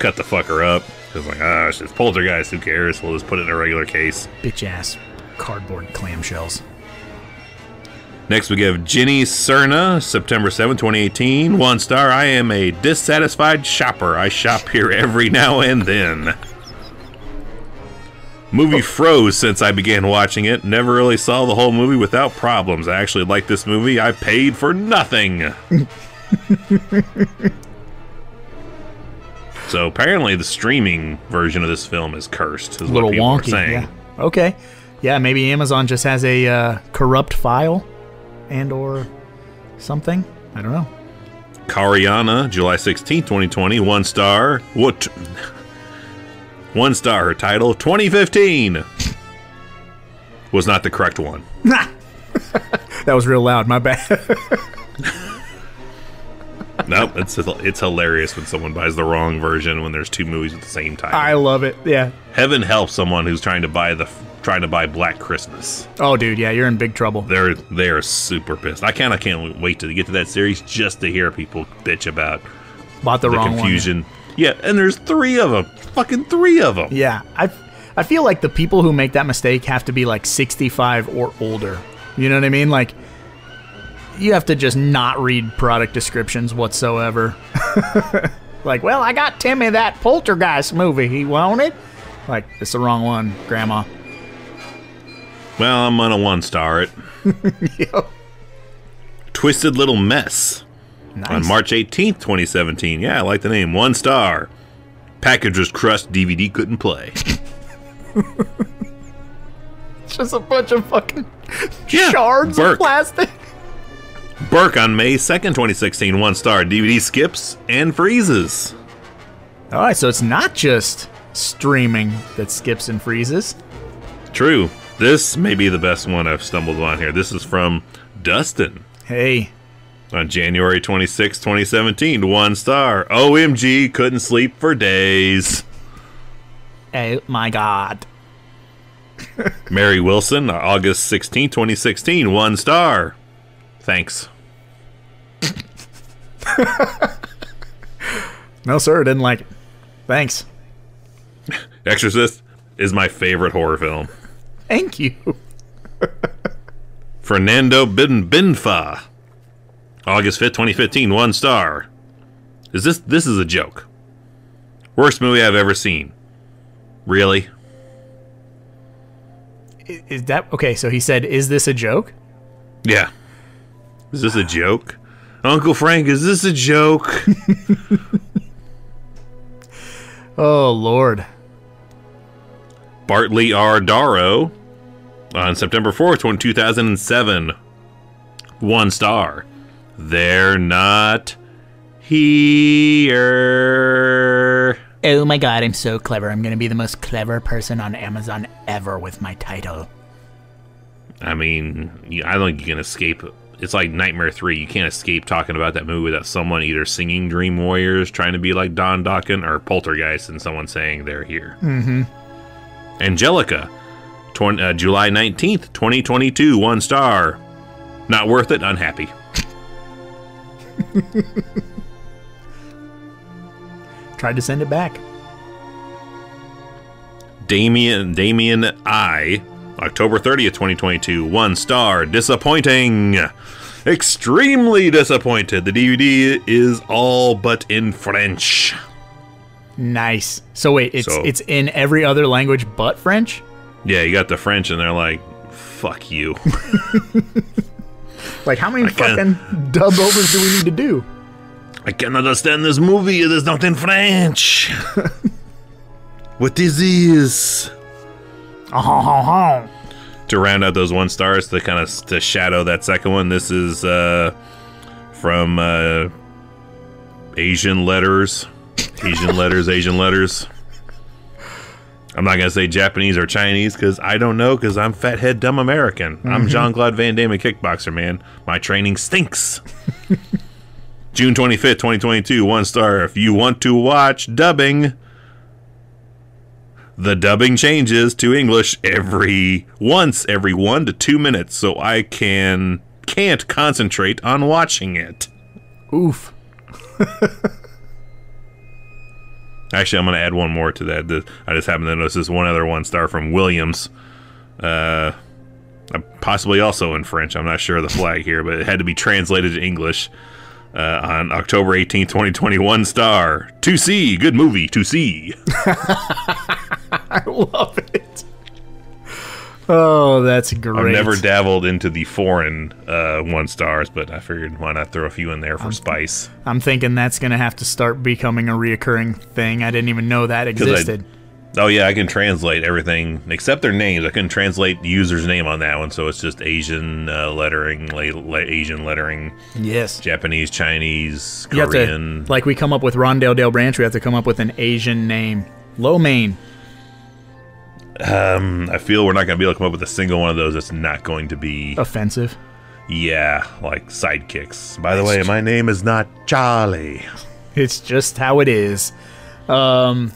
cut the fucker up. Because like, ah, it's just poltergeist. Who cares? We'll just put it in a regular case. Bitch ass cardboard clamshells. Next, we have Ginny Cerna, September 7, 2018. One star. I am a dissatisfied shopper. I shop here every now and then. Movie froze since I began watching it. Never really saw the whole movie without problems. I actually like this movie. I paid for nothing. *laughs* *laughs* so apparently, the streaming version of this film is cursed. Is A what little are wonky. saying. Yeah. Okay. Yeah, maybe Amazon just has a uh, corrupt file, and or something. I don't know. Kariana, July 16, 2020, one star. What? *laughs* One star. Her title, 2015. Was not the correct one. *laughs* That was real loud. My bad. Nope, it's it's hilarious when someone buys the wrong version when there's two movies at the same time. I love it. Yeah. Heaven help someone who's trying to buy the trying to buy Black Christmas. Oh, dude. Yeah, you're in big trouble. They're they are super pissed. I kind of can't wait to get to that series just to hear people bitch about Bought the, the wrong confusion. Yeah, and there's three of them. Fucking three of them. Yeah. I I feel like the people who make that mistake have to be like 65 or older. You know what I mean? Like you have to just not read product descriptions whatsoever. *laughs* Like, well, I got Timmy that Poltergeist movie he wanted. Like, it's the wrong one, Grandma. Well, I'm gonna one star it. *laughs* Yep. Twisted Little Mess Nice. on March 18th, 2017. Yeah, I like the name. One star. Package was crushed. DVD couldn't play. *laughs* It's just a bunch of fucking Yeah, shards Burke. of plastic. Burke on May 2nd, 2016. One star. DVD skips and freezes. All right, so it's not just streaming that skips and freezes. True. This may be the best one I've stumbled on here. This is from Dustin Hey, on January 26, 2017. One star. OMG, couldn't sleep for days. oh my God. *laughs* Mary Wilson, August 16, 2016. One star. Thanks. No, sir, didn't like it. Thanks. Exorcist is my favorite horror film. Thank you. *laughs* Fernando Bin Binfa. August 5th, 2015, one star. Is this this is a joke? Worst movie I've ever seen. Really? Is that okay? So he said, "Is this a joke?" Yeah. Is this a joke? Uncle Frank, is this a joke? *laughs* Oh Lord. Bartley R. Darrow on September 4th, 2007. One star. They're not here. Oh my God, I'm so clever. I'm gonna be the most clever person on Amazon ever with my title. I mean, I don't think you can escape. It's like Nightmare 3. You can't escape talking about that movie without someone either singing Dream Warriors, trying to be like Don Dokken, or Poltergeist, and someone saying they're here. Mm-hmm. Angelica, uh, July 19th, 2022, one star. Not worth it, unhappy. *laughs* Tried to send it back. Damien Damien I, October 30th, 2022, one star, disappointing. Extremely disappointed. The DVD is all but in French. Nice. So wait, it's So- it's in every other language but French. Yeah, you got the French, and they're like, "Fuck you." *laughs* Like, how many can- fucking dub overs do we need to do? I can't understand this movie. It is not in French. *laughs* what is this? To round out those one stars, to kind of to shadow that second one, this is uh, from uh, Asian letters, Asian *laughs* letters, Asian letters. I'm not gonna say Japanese or Chinese because I don't know because I'm fathead dumb American. I'm Jean Claude Van Damme, a kickboxer man. My training stinks. *laughs* June 25th, 2022, one star. If you want to watch dubbing, the dubbing changes to English every once every one to two minutes, so I can can't concentrate on watching it. Oof. *laughs* Actually, I'm going to add one more to that. I just happened to notice this one other one star from Williams. Uh, uh, possibly also in French. I'm not sure of the flag here, but it had to be translated to English uh, on October 18, 2021. Star to see. Good movie to see. *laughs* *laughs* I love it. Oh, that's great. I've never dabbled into the foreign uh, one stars, but I figured why not throw a few in there for spice. I'm thinking that's gonna have to start becoming a reoccurring thing. I didn't even know that I- existed. Oh yeah, I can translate everything except their names. I can translate the user's name on that one, so it's just Asian uh, lettering, la- la- Asian lettering, yes. Japanese, Chinese, Korean. to, like we come up with Rondale Dale Branch, we have to come up with an Asian name. Lo mein. Um, I feel we're not going to be able to come up with a single one of those that's not going to be, Offensive. yeah, like sidekicks. By the way, my name is not Charlie. It's just how it is. Um,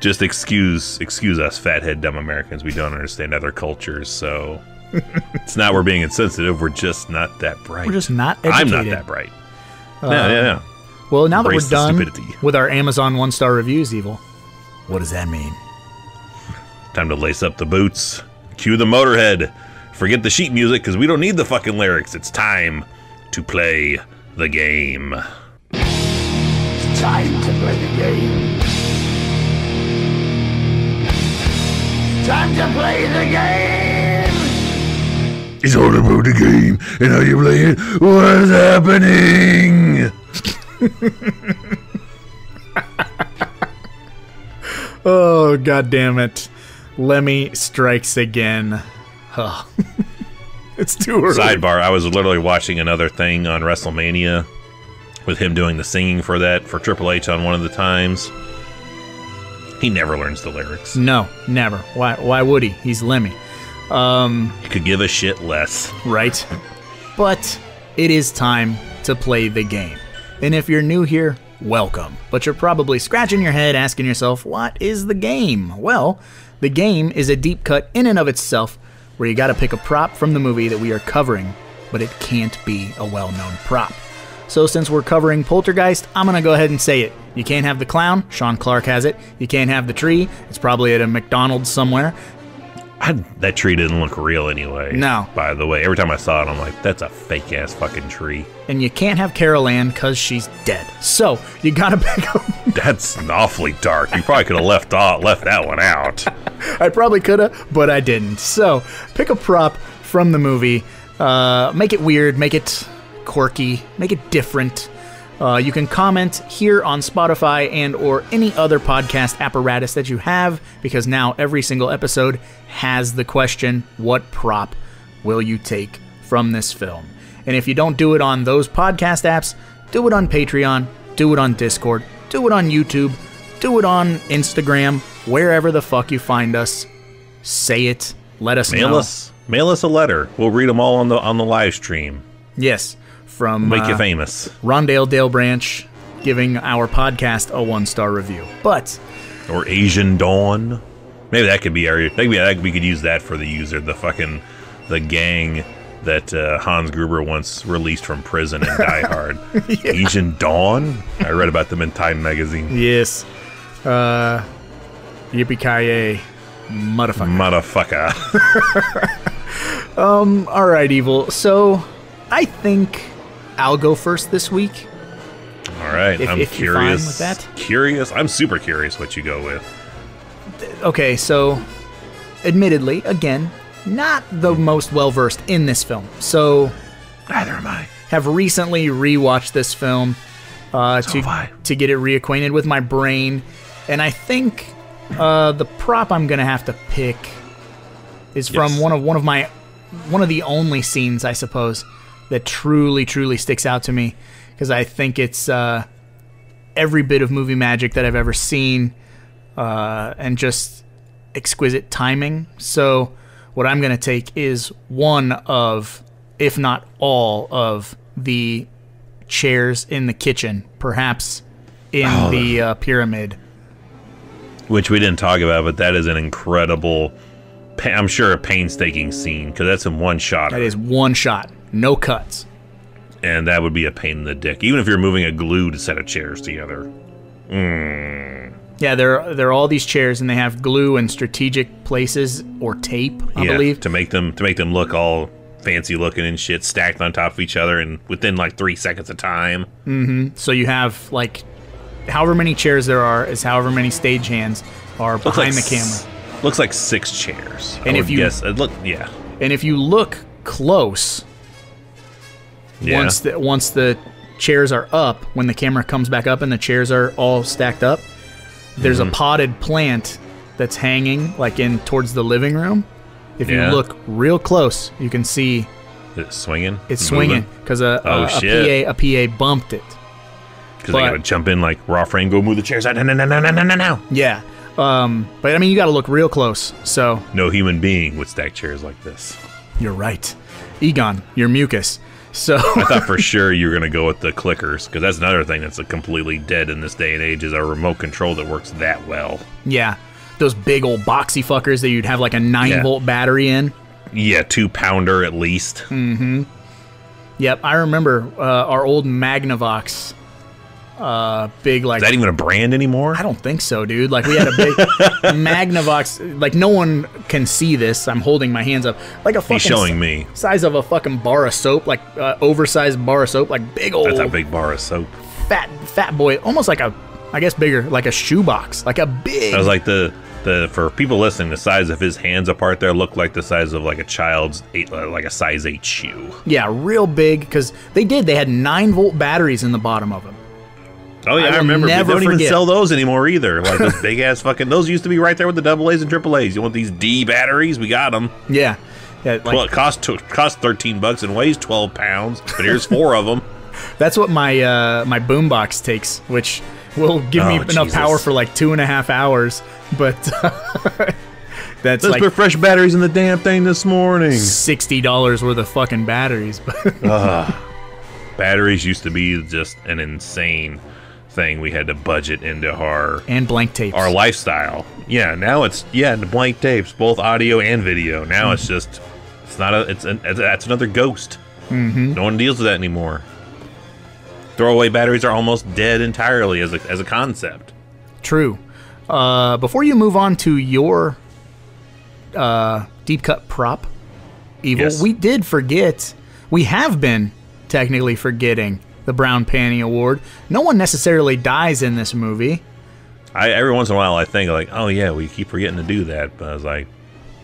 Just excuse excuse us, fathead dumb Americans. We don't understand other cultures, so *laughs* it's not we're being insensitive. We're just not that bright. we're just not educated. I'm not that bright. yeah, yeah, yeah. Well, now that we're done stupidity. with our Amazon one star reviews, Evil, what does that mean? Time to lace up the boots. Cue the motorhead. Forget the sheet music because we don't need the fucking lyrics. It's time to play the game. Time to play the game. Time to play the game. It's all about the game and how you play it. What's happening? *laughs* Oh god damn it. Lemmy strikes again. Huh. *laughs* it's too early. Sidebar: I was literally watching another thing on WrestleMania with him doing the singing for that for Triple H on one of the times. He never learns the lyrics. No, never. Why why would he? He's Lemmy. Um, he could give a shit less. right? But it is time to play the game. And if you're new here, welcome. But you're probably scratching your head asking yourself, what is the game? Well, the game is a deep cut in and of itself where you gotta pick a prop from the movie that we are covering, but it can't be a well known prop. So since we're covering Poltergeist, I'm gonna go ahead and say it. You can't have the clown, Sean Clark has it. You can't have the tree, it's probably at a McDonald's somewhere. I, that tree didn't look real anyway. No. By the way, every time I saw it, I'm like, that's a fake ass fucking tree. And you can't have Carol Anne because she's dead. So you gotta *laughs* pick a That's awfully dark. You probably could have left out, left that one out. *laughs* I probably could have, but I didn't. So pick a prop from the movie. Uh, make it weird, make it quirky, make it different. Uh, you can comment here on Spotify and or any other podcast apparatus that you have, because now every single episode has the question, "What prop will you take from this film?" And if you don't do it on those podcast apps, do it on Patreon, do it on Discord, do it on YouTube, do it on Instagram, wherever the fuck you find us. Say it. Let us Mail know. us, mail us a letter. We'll read them all on the on the live stream. Yes, from Make you uh, famous. Rondale Dale Branch, giving our podcast a one star review. But Or Asian Dawn. Maybe that could be our. Maybe that, we could use that for the user. The fucking the gang that uh, Hans Gruber once released from prison in Die *laughs* Hard. Asian Dawn. I read about them in Time magazine. yes, uh, yippee ki motherfucker. Motherfucker. *laughs* um, All right, evil. So I think I'll go first this week. All right, If- I'm if curious. with that. Curious. I'm super curious what you go with. Okay, so admittedly, again, not the most well versed in this film. So Neither am I. have recently rewatched this film uh, to to get it reacquainted with my brain, and I think uh, the prop I'm gonna have to pick is from one of one of my one of the only scenes I suppose that truly truly sticks out to me because I think it's uh, every bit of movie magic that I've ever seen uh, and just exquisite timing. So what I'm gonna take is one of, if not all of the chairs in the kitchen, perhaps in Oh, the uh, pyramid. Which we didn't talk about, but that is an incredible. I'm sure a painstaking scene because that's in one shot. That is one shot, no cuts. and that would be a pain in the dick. Even if you're moving a glued set of chairs together. Yeah, there there are all these chairs, and they have glue in strategic places or tape, I yeah, believe. to make them to make them look all fancy looking and shit, stacked on top of each other, and within like three seconds of time. Mm-hmm. So you have like however many chairs there are is however many stagehands are Looks behind like the camera. Looks like six chairs. And if you- guess, look, yeah, And if you look close, yeah. once the once the chairs are up, when the camera comes back up and the chairs are all stacked up, there's Mm-hmm. a potted plant that's hanging like in towards the living room. If Yeah. you look real close, you can see it's swinging. it's swinging because a, Oh, a, a. PA a PA bumped it. Because they gotta jump in like raw frame, go move the chairs. out. No, no, no, no, no, no, no, no. Yeah. Um, but I mean, you got to look real close. So No human being would stack chairs like this. you're right, Egon, you're mucus. So I thought for *laughs* sure you were gonna go with the clickers because that's another thing that's a completely dead in this day and age is a remote control that works that well. yeah, those big old boxy fuckers that you'd have like a nine Yeah. volt battery in. Yeah, two pounder at least. Mhm. Yep, I remember uh, our old Magnavox. Uh, big like Is that even a brand anymore? I don't think so, dude. Like we had a big *laughs* Magnavox. Like no one can see this. I'm holding my hands up like a fucking He's showing me. size of a fucking bar of soap, like uh, oversized bar of soap, like big old That's a big bar of soap. fat fat boy, almost like a I guess bigger, like a shoebox, like a big. I was like the the for people listening, the size of his hands apart there looked like the size of like a child's eight, uh, like a size eight shoe. yeah, real big because they did. They had nine volt batteries in the bottom of them. Oh yeah, I I, will remember. They never don't even sell those *laughs* anymore either. Like those big ass fucking. Those used to be right there with the double A's and triple A's. You want these D batteries? We got them. Yeah, yeah. Like, well, it cost to, cost thirteen bucks and weighs twelve pounds. But here's four of them. *laughs* That's what my uh, my boombox takes, which will give me Oh, enough Jesus. power for like two and a half hours. But *laughs* that's Let's like put fresh batteries in the damn thing this morning. sixty dollars worth of fucking batteries. But Batteries used to be just an insane thing we had to budget into our and blank tapes. our lifestyle. Yeah, now it's yeah, the blank tapes, both audio and video. Now it's just it's not a it's an, it's, that's another ghost. Mm-hmm. No one deals with that anymore. Throwaway batteries are almost dead entirely as a as a concept. True. Uh, before you move on to your uh, deep cut prop, evil, Yes. we did forget. We have been technically forgetting the Brown Panty Award. No one necessarily dies in this movie. I every once in a while I think like, oh yeah, we keep forgetting to do that. But I was like,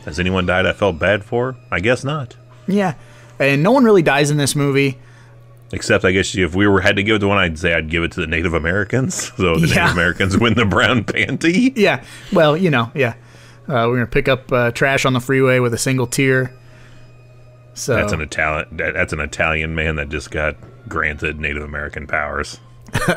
has anyone died I felt bad for? I guess not. Yeah, and no one really dies in this movie. Except I guess if we were had to give it to one, I'd say I'd give it to the Native Americans. *laughs* So the Yeah. Native Americans win the brown panty. Yeah, well, you know, yeah. Uh, we're gonna pick up uh, trash on the freeway with a single tear. So That's an Italian. That, that's an Italian man that just got granted Native American powers. *laughs*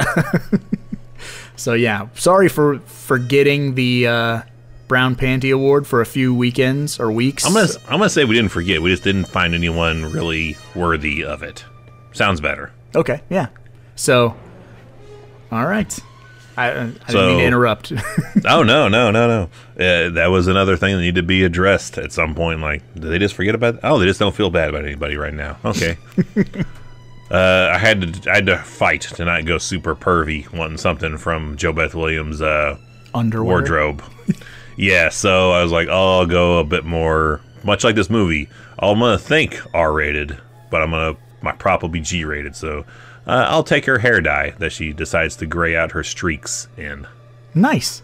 So yeah, sorry for forgetting the uh, Brown Panty Award for a few weekends or weeks. I'm gonna. I'm gonna say we didn't forget. We just didn't find anyone really worthy of it. Sounds better. Okay, yeah. So, all right. I, I didn't mean to interrupt. *laughs* oh no, no, no, no. *laughs* Uh, that was another thing that needed to be addressed at some point. Like, did they just forget about? Oh, they just don't feel bad about anybody right now. Okay. *laughs* uh, I had to. I had to fight to not go super pervy, wanting something from JoBeth Williams' uh, Underwear. wardrobe. yeah, so I was like, oh, I'll go a bit more, much like this movie. I'm gonna think R-rated, but I'm gonna my prop will be G-rated. So uh, I'll take her hair dye that she decides to gray out her streaks in. Nice.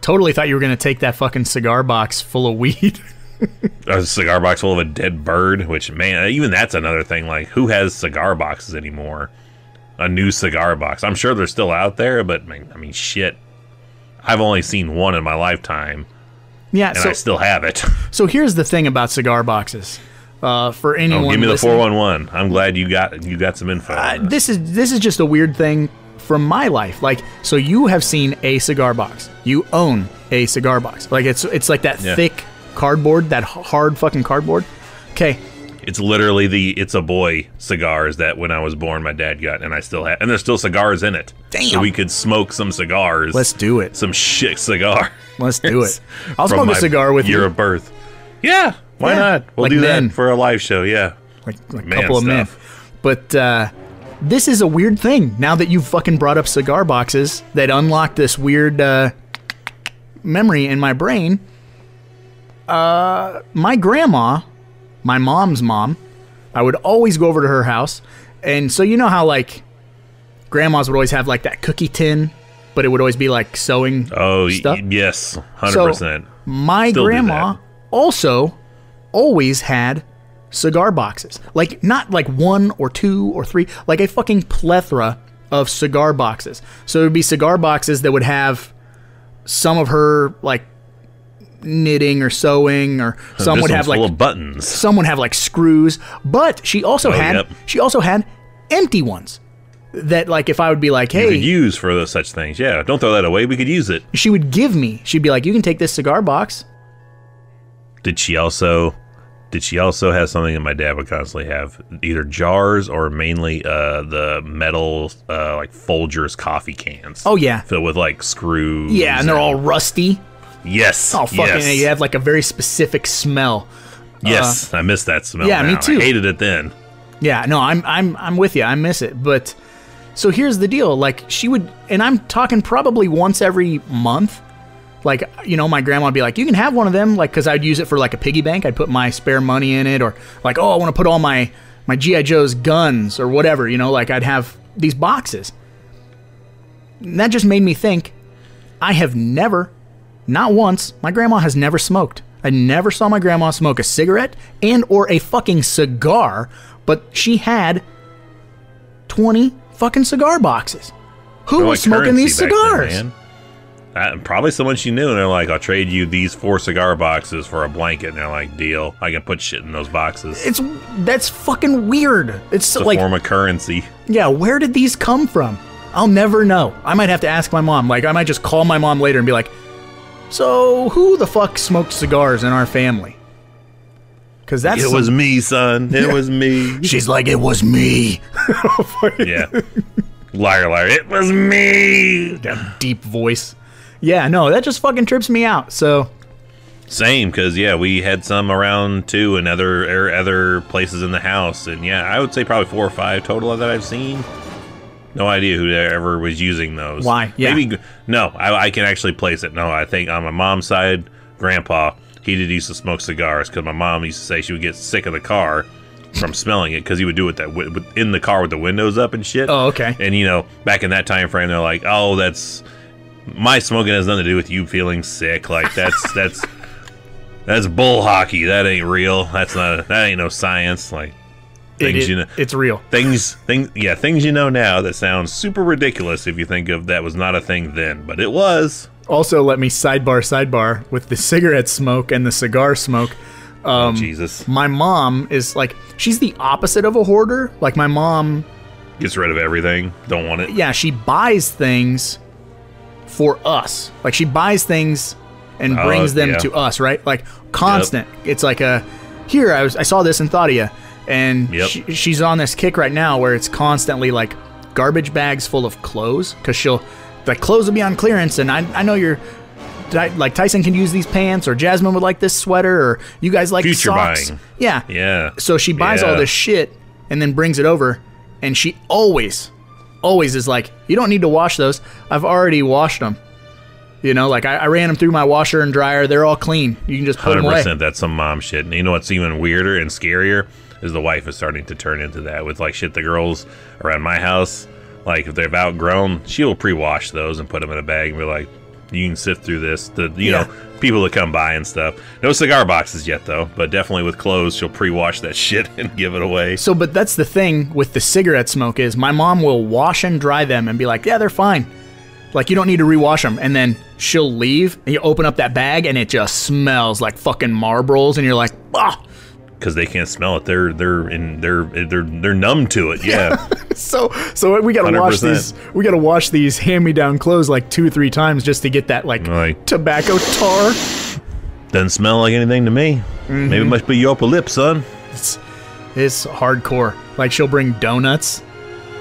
Totally thought you were gonna take that fucking cigar box full of weed. *laughs* A cigar box full of a dead bird, which man, even that's another thing. Like, who has cigar boxes anymore? A new cigar box. I'm sure they're still out there, but man, I mean, shit. I've only seen one in my lifetime, yeah. and So I still have it. *laughs* so here's the thing about cigar boxes. Uh, for anyone, Oh, give me the four one one. I'm glad you got you got some info. Uh, this. is this is just a weird thing from my life. Like, so you have seen a cigar box. You own a cigar box. Like it's it's like that Yeah. thick cardboard, that hard fucking cardboard. Okay, It's literally the "It's a Boy" cigars that when I was born, my dad got, and I still have, and there's still cigars in it. So Damn. we could smoke some cigars. let's do it. some shit cigar. Let's do it. *laughs* I'll smoke a cigar with year you. of birth. Yeah, why Yeah, not? We'll like do men. that for a live show. Yeah, like, like a couple of men. But uh, this is a weird thing. Now that you've fucking brought up cigar boxes that unlock this weird uh, memory in my brain, uh, my grandma, my mom's mom, I would always go over to her house. And so you know how like grandmas would always have like that cookie tin, but it would always be like sewing Oh stuff. yes, hundred So, percent. My Still grandma also always had cigar boxes. Like not like one or two or three, like a fucking plethora of cigar boxes. So it would be cigar boxes that would have some of her like knitting or sewing or some would have like buttons. some would have like screws, but she also Oh, had yep. she also had empty ones. That like if I would be like, You "Hey, could use for those such things. Yeah, don't throw that away. We could use it. she would give me. She'd be like, "You can take this cigar box." Did she also? Did she also have something that my dad would constantly have? Either jars or mainly uh, the metal uh, like Folgers coffee cans. Oh yeah. filled with like screws. Yeah, and they're all rusty. yes. Oh fucking! yes. You have like a very specific smell. Yes, I miss that smell. yeah, me too. I hated it then. Yeah, no, I'm I'm I'm with you. I miss it, but so here's the deal. Like she would, and I'm talking probably once every month. Like you know, my grandma would be like, "You can have one of them," like because I'd use it for like a piggy bank. I'd put my spare money in it, or like, "Oh, I want to put all my my GI Joe's guns or whatever." You know, like I'd have these boxes, And that just made me think I have never, not once, my grandma has never smoked. I never saw my grandma smoke a cigarette and or a fucking cigar, but she had 20 fucking cigar boxes. Who They're was like smoking these cigars? then, Uh, probably someone she knew, and they're like, "I'll trade you these four cigar boxes for a blanket." And they're like, "Deal. I can put shit in those boxes." It's it's that's fucking weird. It's a like form of currency. Yeah, where did these come from? I'll never know. I might have to ask my mom. Like, I might just call my mom later and be like, "So, who the fuck smoked cigars in our family?" Because that's It was me, son. It was me. She's like, "It was me." *laughs* yeah. Liar, liar. It was me. that deep voice. Yeah, no, that just fucking trips me out. So, Same, because yeah, we had some around too, in other er, other places in the house, and yeah, I would say probably four or five total that I've seen. No idea who ever was using those. Why? Yeah. Maybe no. I, I can actually place it. No, I think on my mom's side, Grandpa he did used to smoke cigars because my mom used to say she would get sick of the car from smelling it because he would do it that wi- with- in the car with the windows up and shit. Oh, okay. And you know, back in that time frame, they're like, "Oh, that's my smoking has nothing to do with you feeling sick. Like that's *laughs* that's that's bull hockey. That ain't real. That's not that ain't no science. Like things it- you know, it's real. things things yeah, things you know now that sounds super ridiculous if you think of that was not a thing then, but it was. Also, let me sidebar sidebar with the cigarette smoke and the cigar smoke. oh, um, Jesus My mom is like, she's the opposite of a hoarder. Like, my mom gets rid of everything. Don't want it. yeah, she buys things for us. Like she buys things and Oh, brings them yeah. to us, right? Like constant. It's like a here I was I saw this and thought of you. And Yep. she, she's on this kick right now where it's constantly like garbage bags full of clothes because she'll like clothes will be on clearance and I I know you're like Tyson can use these pants or Jasmine would like this sweater or you guys like Future socks. buying. Yeah. Yeah. So she buys all this shit and then brings it over, and she always, always is like, "You don't need to wash those. I've already washed them." You know, like I, I ran them through my washer and dryer. They're all clean. You can just put them Hundred away. That's some mom shit. And you know what's even weirder and scarier is the wife is starting to turn into that with like shit. The girls around my house, like if they've outgrown, she will pre-wash those and put them in a bag and be like, "You can sift through this." The you Yeah. know people that come by and stuff. No cigar boxes yet though, but definitely with clothes, she'll pre-wash that *laughs* shit and give it away. So, but that's the thing with the cigarette smoke is my mom will wash and dry them and be like, "Yeah, they're fine." Like you don't need to rewash them, and then she'll leave, and you open up that bag, and it just smells like fucking Marlboros, and you're like, "Ah." Because they can't smell it. They're they're in they're they're they're numb to it. Yeah, *laughs* So, so we gotta wash 100%. these. We gotta wash these hand-me-down clothes like two or three times just to get that like Like- tobacco tar. doesn't smell like anything to me. Mm-hmm. Maybe it must be your upper lip, son. It's, it's hardcore. Like she'll bring donuts,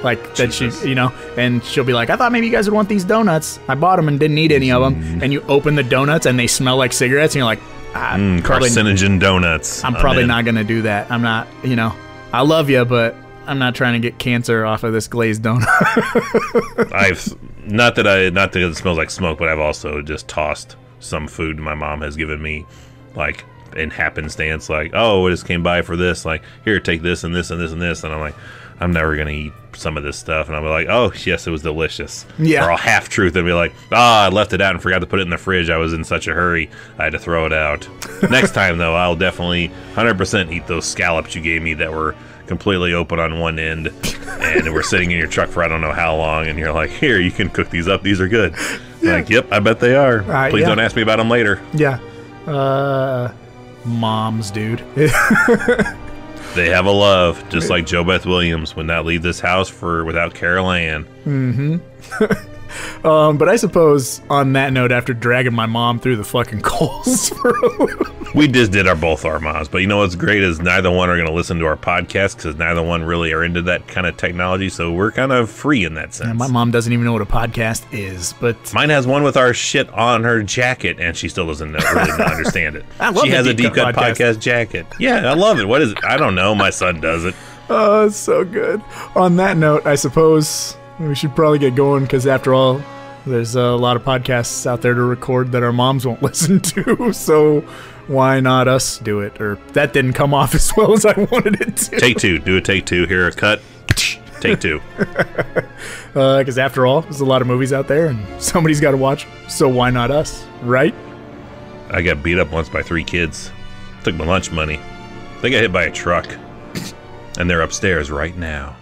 like that she, you know, and she'll be like, "I thought maybe you guys would want these donuts. I bought them and didn't eat any of them." Mm. And you open the donuts and they smell like cigarettes, and you're like, ah, Mm, probably, carcinogen donuts. I'm probably in. not gonna do that. I'm not, you know, I love you, but I'm not trying to get cancer off of this glazed donut. *laughs* I've not that I not that it smells like smoke, but I've also just tossed some food my mom has given me, like in happenstance. Like, oh, I just came by for this. Like, here, take this and this and this and this, and I'm like, I'm never gonna eat some of this stuff. And I'm like, oh, yes, it was delicious. Yeah. Or I'll half truth and be like, ah, I left it out and forgot to put it in the fridge. I was in such a hurry, I had to throw it out. *laughs* Next time though, I'll definitely 100% eat those scallops you gave me that were completely open on one end and were sitting in your truck for I don't know how long. And you're like, here, you can cook these up. These are good. Yeah. Like, yep, I bet they are. Uh, Please yeah. don't ask me about them later. yeah, uh, moms, dude. *laughs* They have a love, just like JoBeth Williams would not leave this house for without Carol mm-hmm. Anne. *laughs* um, but I suppose on that note, after dragging my mom through the fucking *laughs* coals a We just did our both our moms, but you know what's great is neither one are going to listen to our podcast because neither one really are into that kind of technology. So we're kind of free in that sense. My mom doesn't even know what a podcast is, but Mine has one with our shit on her jacket, and she still doesn't know, really understand it. *laughs* I love she has a Deep deep Cut cut podcast. podcast. jacket. Yeah, I love it. What is it? I don't know. My son does it. *laughs* oh, it's so good. On that note, I suppose we should probably get going because, after all, there's a lot of podcasts out there to record that our moms won't *laughs* listen to. So why not us do it? Or that didn't come off *laughs* as well as I wanted it to. Take two. Do a take two. Here, a cut. Take two. Because *laughs* uh, after all, there's a lot of movies out there, and somebody's got to watch. So why not us, right? I got beat up once by three kids. Took my lunch money. They got hit by a truck, and they're upstairs right now.